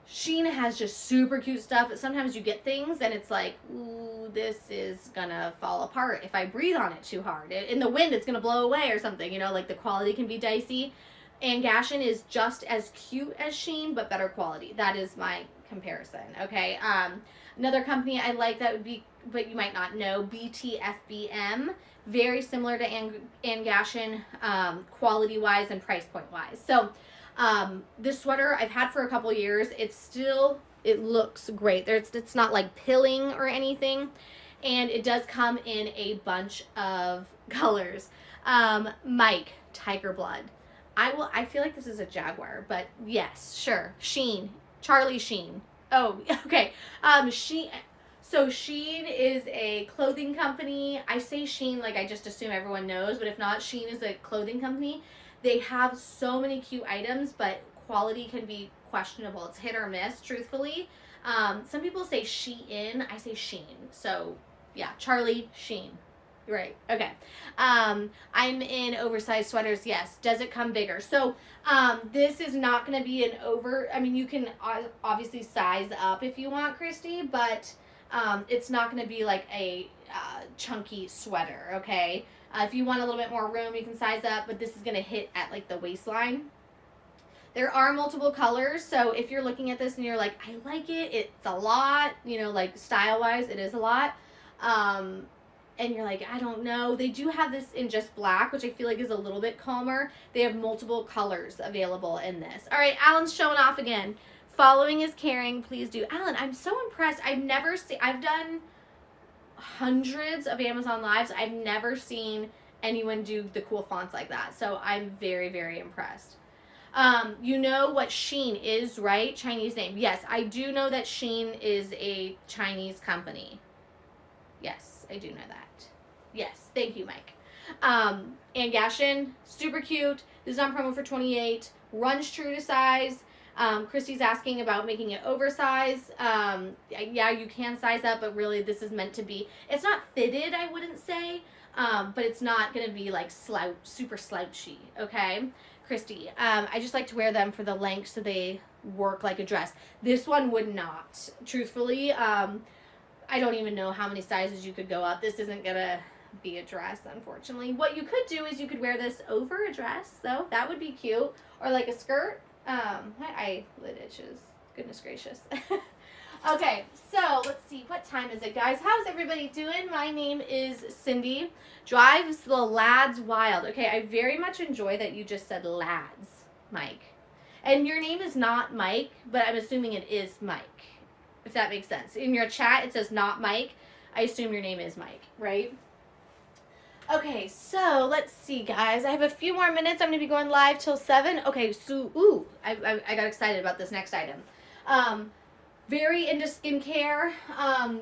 Shein has just super cute stuff. Sometimes you get things and it's like, ooh, this is gonna fall apart if I breathe on it too hard. In the wind, it's gonna blow away or something. You know, like the quality can be dicey. Angashion is just as cute as Shein, but better quality. That is my comparison. Okay. Um, another company I like that would be, but you might not know, BTFBM. Very similar to Ann, Angashion, um, quality wise and price point wise. So, um, this sweater I've had for a couple years. It's still, it looks great. There's, it's not like pilling or anything. And it does come in a bunch of colors. Um, Mike, Tiger Blood. I will, I feel like this is a Jaguar, but yes, sure. Sheen, Charlie Sheen. Oh, okay. Um, Sheen, so Shein is a clothing company. I say Shein like I just assume everyone knows, but if not, Shein is a clothing company. They have so many cute items, but quality can be questionable. It's hit or miss, truthfully. Um, some people say Shein. I say Sheen. So yeah, Charlie Sheen. Right. Okay. Um, I'm in oversized sweaters. Yes. Does it come bigger? So um, this is not going to be an over. I mean, you can obviously size up if you want, Christy, but um, it's not going to be like a uh, chunky sweater. Okay. Uh, if you want a little bit more room, you can size up, but this is going to hit at like the waistline. There are multiple colors, so if you're looking at this and you're like, I like it, it's a lot, you know, like style wise, it is a lot. Um, and you're like, I don't know. They do have this in just black, which I feel like is a little bit calmer. They have multiple colors available in this. All right, Alan's showing off again. Following is caring. Please do. Alan, I'm so impressed. I've never seen, I've done hundreds of Amazon Lives. I've never seen anyone do the cool fonts like that. So I'm very, very impressed. Um, you know what Sheen is, right? Chinese name. Yes, I do know that Sheen is a Chinese company. Yes, I do know that. Yes, thank you, Mike. Um, Angashion, super cute. This is on promo for 28. Runs true to size. Um, Christy's asking about making it oversized. Um, yeah, you can size up, but really this is meant to be. It's not fitted, I wouldn't say, um, but it's not going to be like slouch, super slouchy. Okay, Christy. Um, I just like to wear them for the length so they work like a dress. This one would not, truthfully. Um, I don't even know how many sizes you could go up. This isn't gonna be a dress, unfortunately. What you could do is you could wear this over a dress, though. That would be cute. Or like a skirt. Um, my eyelid itches. Goodness gracious. okay, so let's see. What time is it, guys? How's everybody doing? My name is Cindy. Drives the lads wild. Okay, I very much enjoy that you just said lads, Mike. And your name is not Mike, but I'm assuming it is Mike, if that makes sense. In your chat, it says not Mike. I assume your name is Mike, right? Okay, so let's see, guys. I have a few more minutes. I'm going to be going live till 7. Okay, so, ooh, I, I, I got excited about this next item. Um, very into skincare. Um,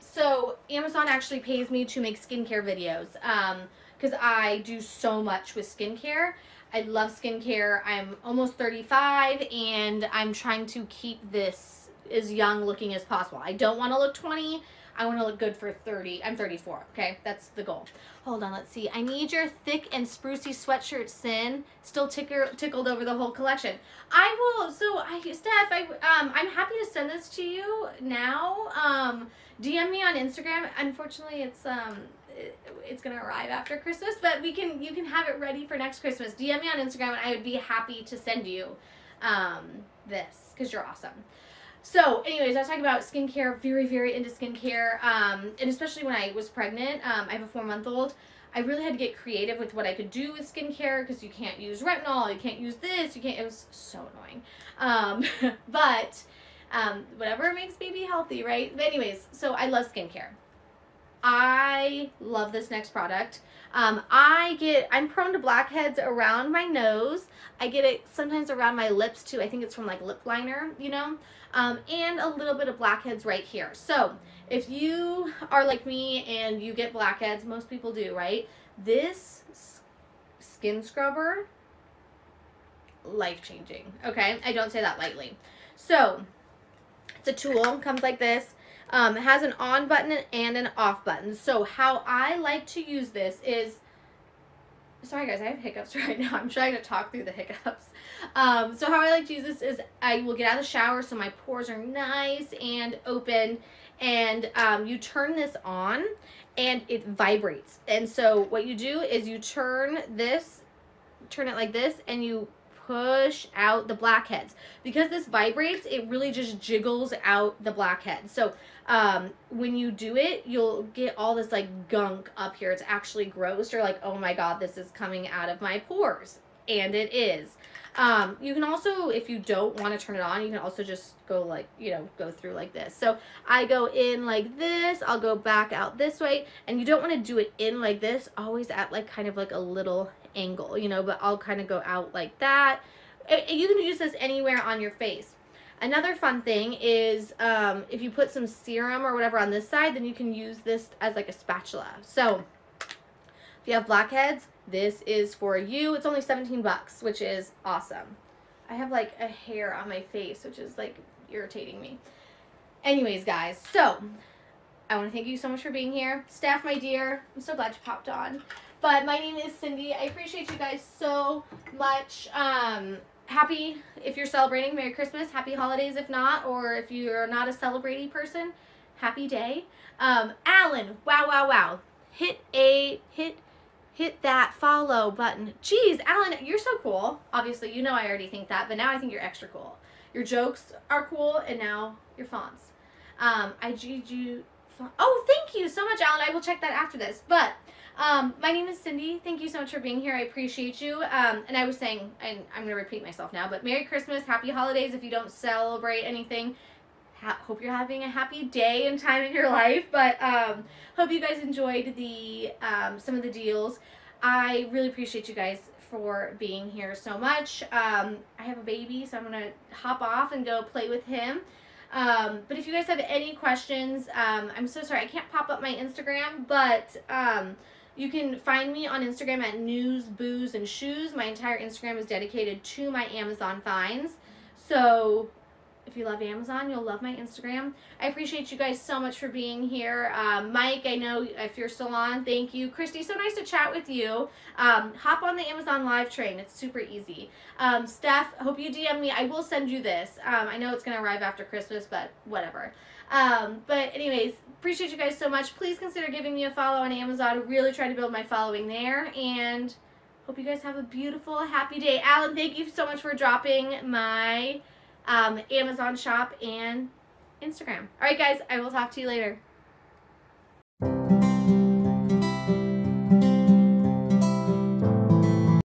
so, Amazon actually pays me to make skincare videos Um, because um, I do so much with skincare. I love skincare. I'm almost 35 and I'm trying to keep this as young looking as possible. I don't want to look 20. I want to look good for 30. I'm 34, okay? That's the goal. Hold on, let's see. I need your thick and sprucey sweatshirt, Sin. Still ticker, tickled over the whole collection. I will, so, I, Steph, I, um, I'm happy to send this to you now. Um, DM me on Instagram. Unfortunately, it's, um, it's gonna arrive after Christmas, but we can you can have it ready for next Christmas. DM me on Instagram, and I would be happy to send you um, this because you're awesome. So, anyways, I was talking about skincare, very, very into skincare. Um, and especially when I was pregnant, um, I have a four month old. I really had to get creative with what I could do with skincare because you can't use retinol, you can't use this, you can't, it was so annoying. Um, but um, whatever makes baby healthy, right? But, anyways, so I love skincare. I love this next product. Um, I get, I'm prone to blackheads around my nose. I get it sometimes around my lips too. I think it's from like lip liner, you know, um, and a little bit of blackheads right here. So if you are like me and you get blackheads, most people do, right? This skin scrubber, life changing. Okay. I don't say that lightly. So it's a tool, comes like this. Um, it has an on button and an off button. So how I like to use this is, sorry guys, I have hiccups right now. I'm trying to talk through the hiccups. Um, so how I like to use this is I will get out of the shower so my pores are nice and open and um, you turn this on and it vibrates. And so what you do is you turn this, turn it like this and you push out the blackheads. Because this vibrates, it really just jiggles out the blackheads. So um, when you do it, you'll get all this like gunk up here. It's actually gross. You're like, oh my God, this is coming out of my pores. And it is. Um, you can also, if you don't want to turn it on, you can also just go like, you know, go through like this. So I go in like this, I'll go back out this way, and you don't want to do it in like this, always at like kind of like a little angle, you know, but I'll kind of go out like that. You can use this anywhere on your face. Another fun thing is um, if you put some serum or whatever on this side, then you can use this as like a spatula. So if you have blackheads, this is for you. It's only 17 bucks, which is awesome. I have like a hair on my face, which is like irritating me. Anyways, guys, so I want to thank you so much for being here. Staff, my dear, I'm so glad you popped on. But my name is Cindy. I appreciate you guys so much. Um, happy if you're celebrating merry christmas. Happy holidays if not or if you're not a celebrating person happy day. Um alan wow wow wow. Hit a hit hit that follow button. Jeez alan you're so cool. Obviously you know i already think that but now i think you're extra cool. Your jokes are cool and now your fonts. Um i you oh thank you so much alan. I will check that after this. But um, my name is Cindy. Thank you so much for being here. I appreciate you. Um, and I was saying, and I'm going to repeat myself now, but Merry Christmas, Happy Holidays if you don't celebrate anything. Ha hope you're having a happy day and time in your life. But um, hope you guys enjoyed the um, some of the deals. I really appreciate you guys for being here so much. Um, I have a baby, so I'm going to hop off and go play with him. Um, but if you guys have any questions, um, I'm so sorry I can't pop up my Instagram, but um, you can find me on Instagram at News, Booze, and Shoes. My entire Instagram is dedicated to my Amazon finds. So if you love Amazon, you'll love my Instagram. I appreciate you guys so much for being here. Um, Mike, I know if you're still on, thank you. Christy, so nice to chat with you. Um, hop on the Amazon live train. It's super easy. Um, Steph, hope you DM me. I will send you this. Um, I know it's going to arrive after Christmas, but whatever. Um, but anyways, appreciate you guys so much. Please consider giving me a follow on Amazon. Really try to build my following there. And hope you guys have a beautiful, happy day. Alan, thank you so much for dropping my um, Amazon shop and Instagram. All right, guys, I will talk to you later.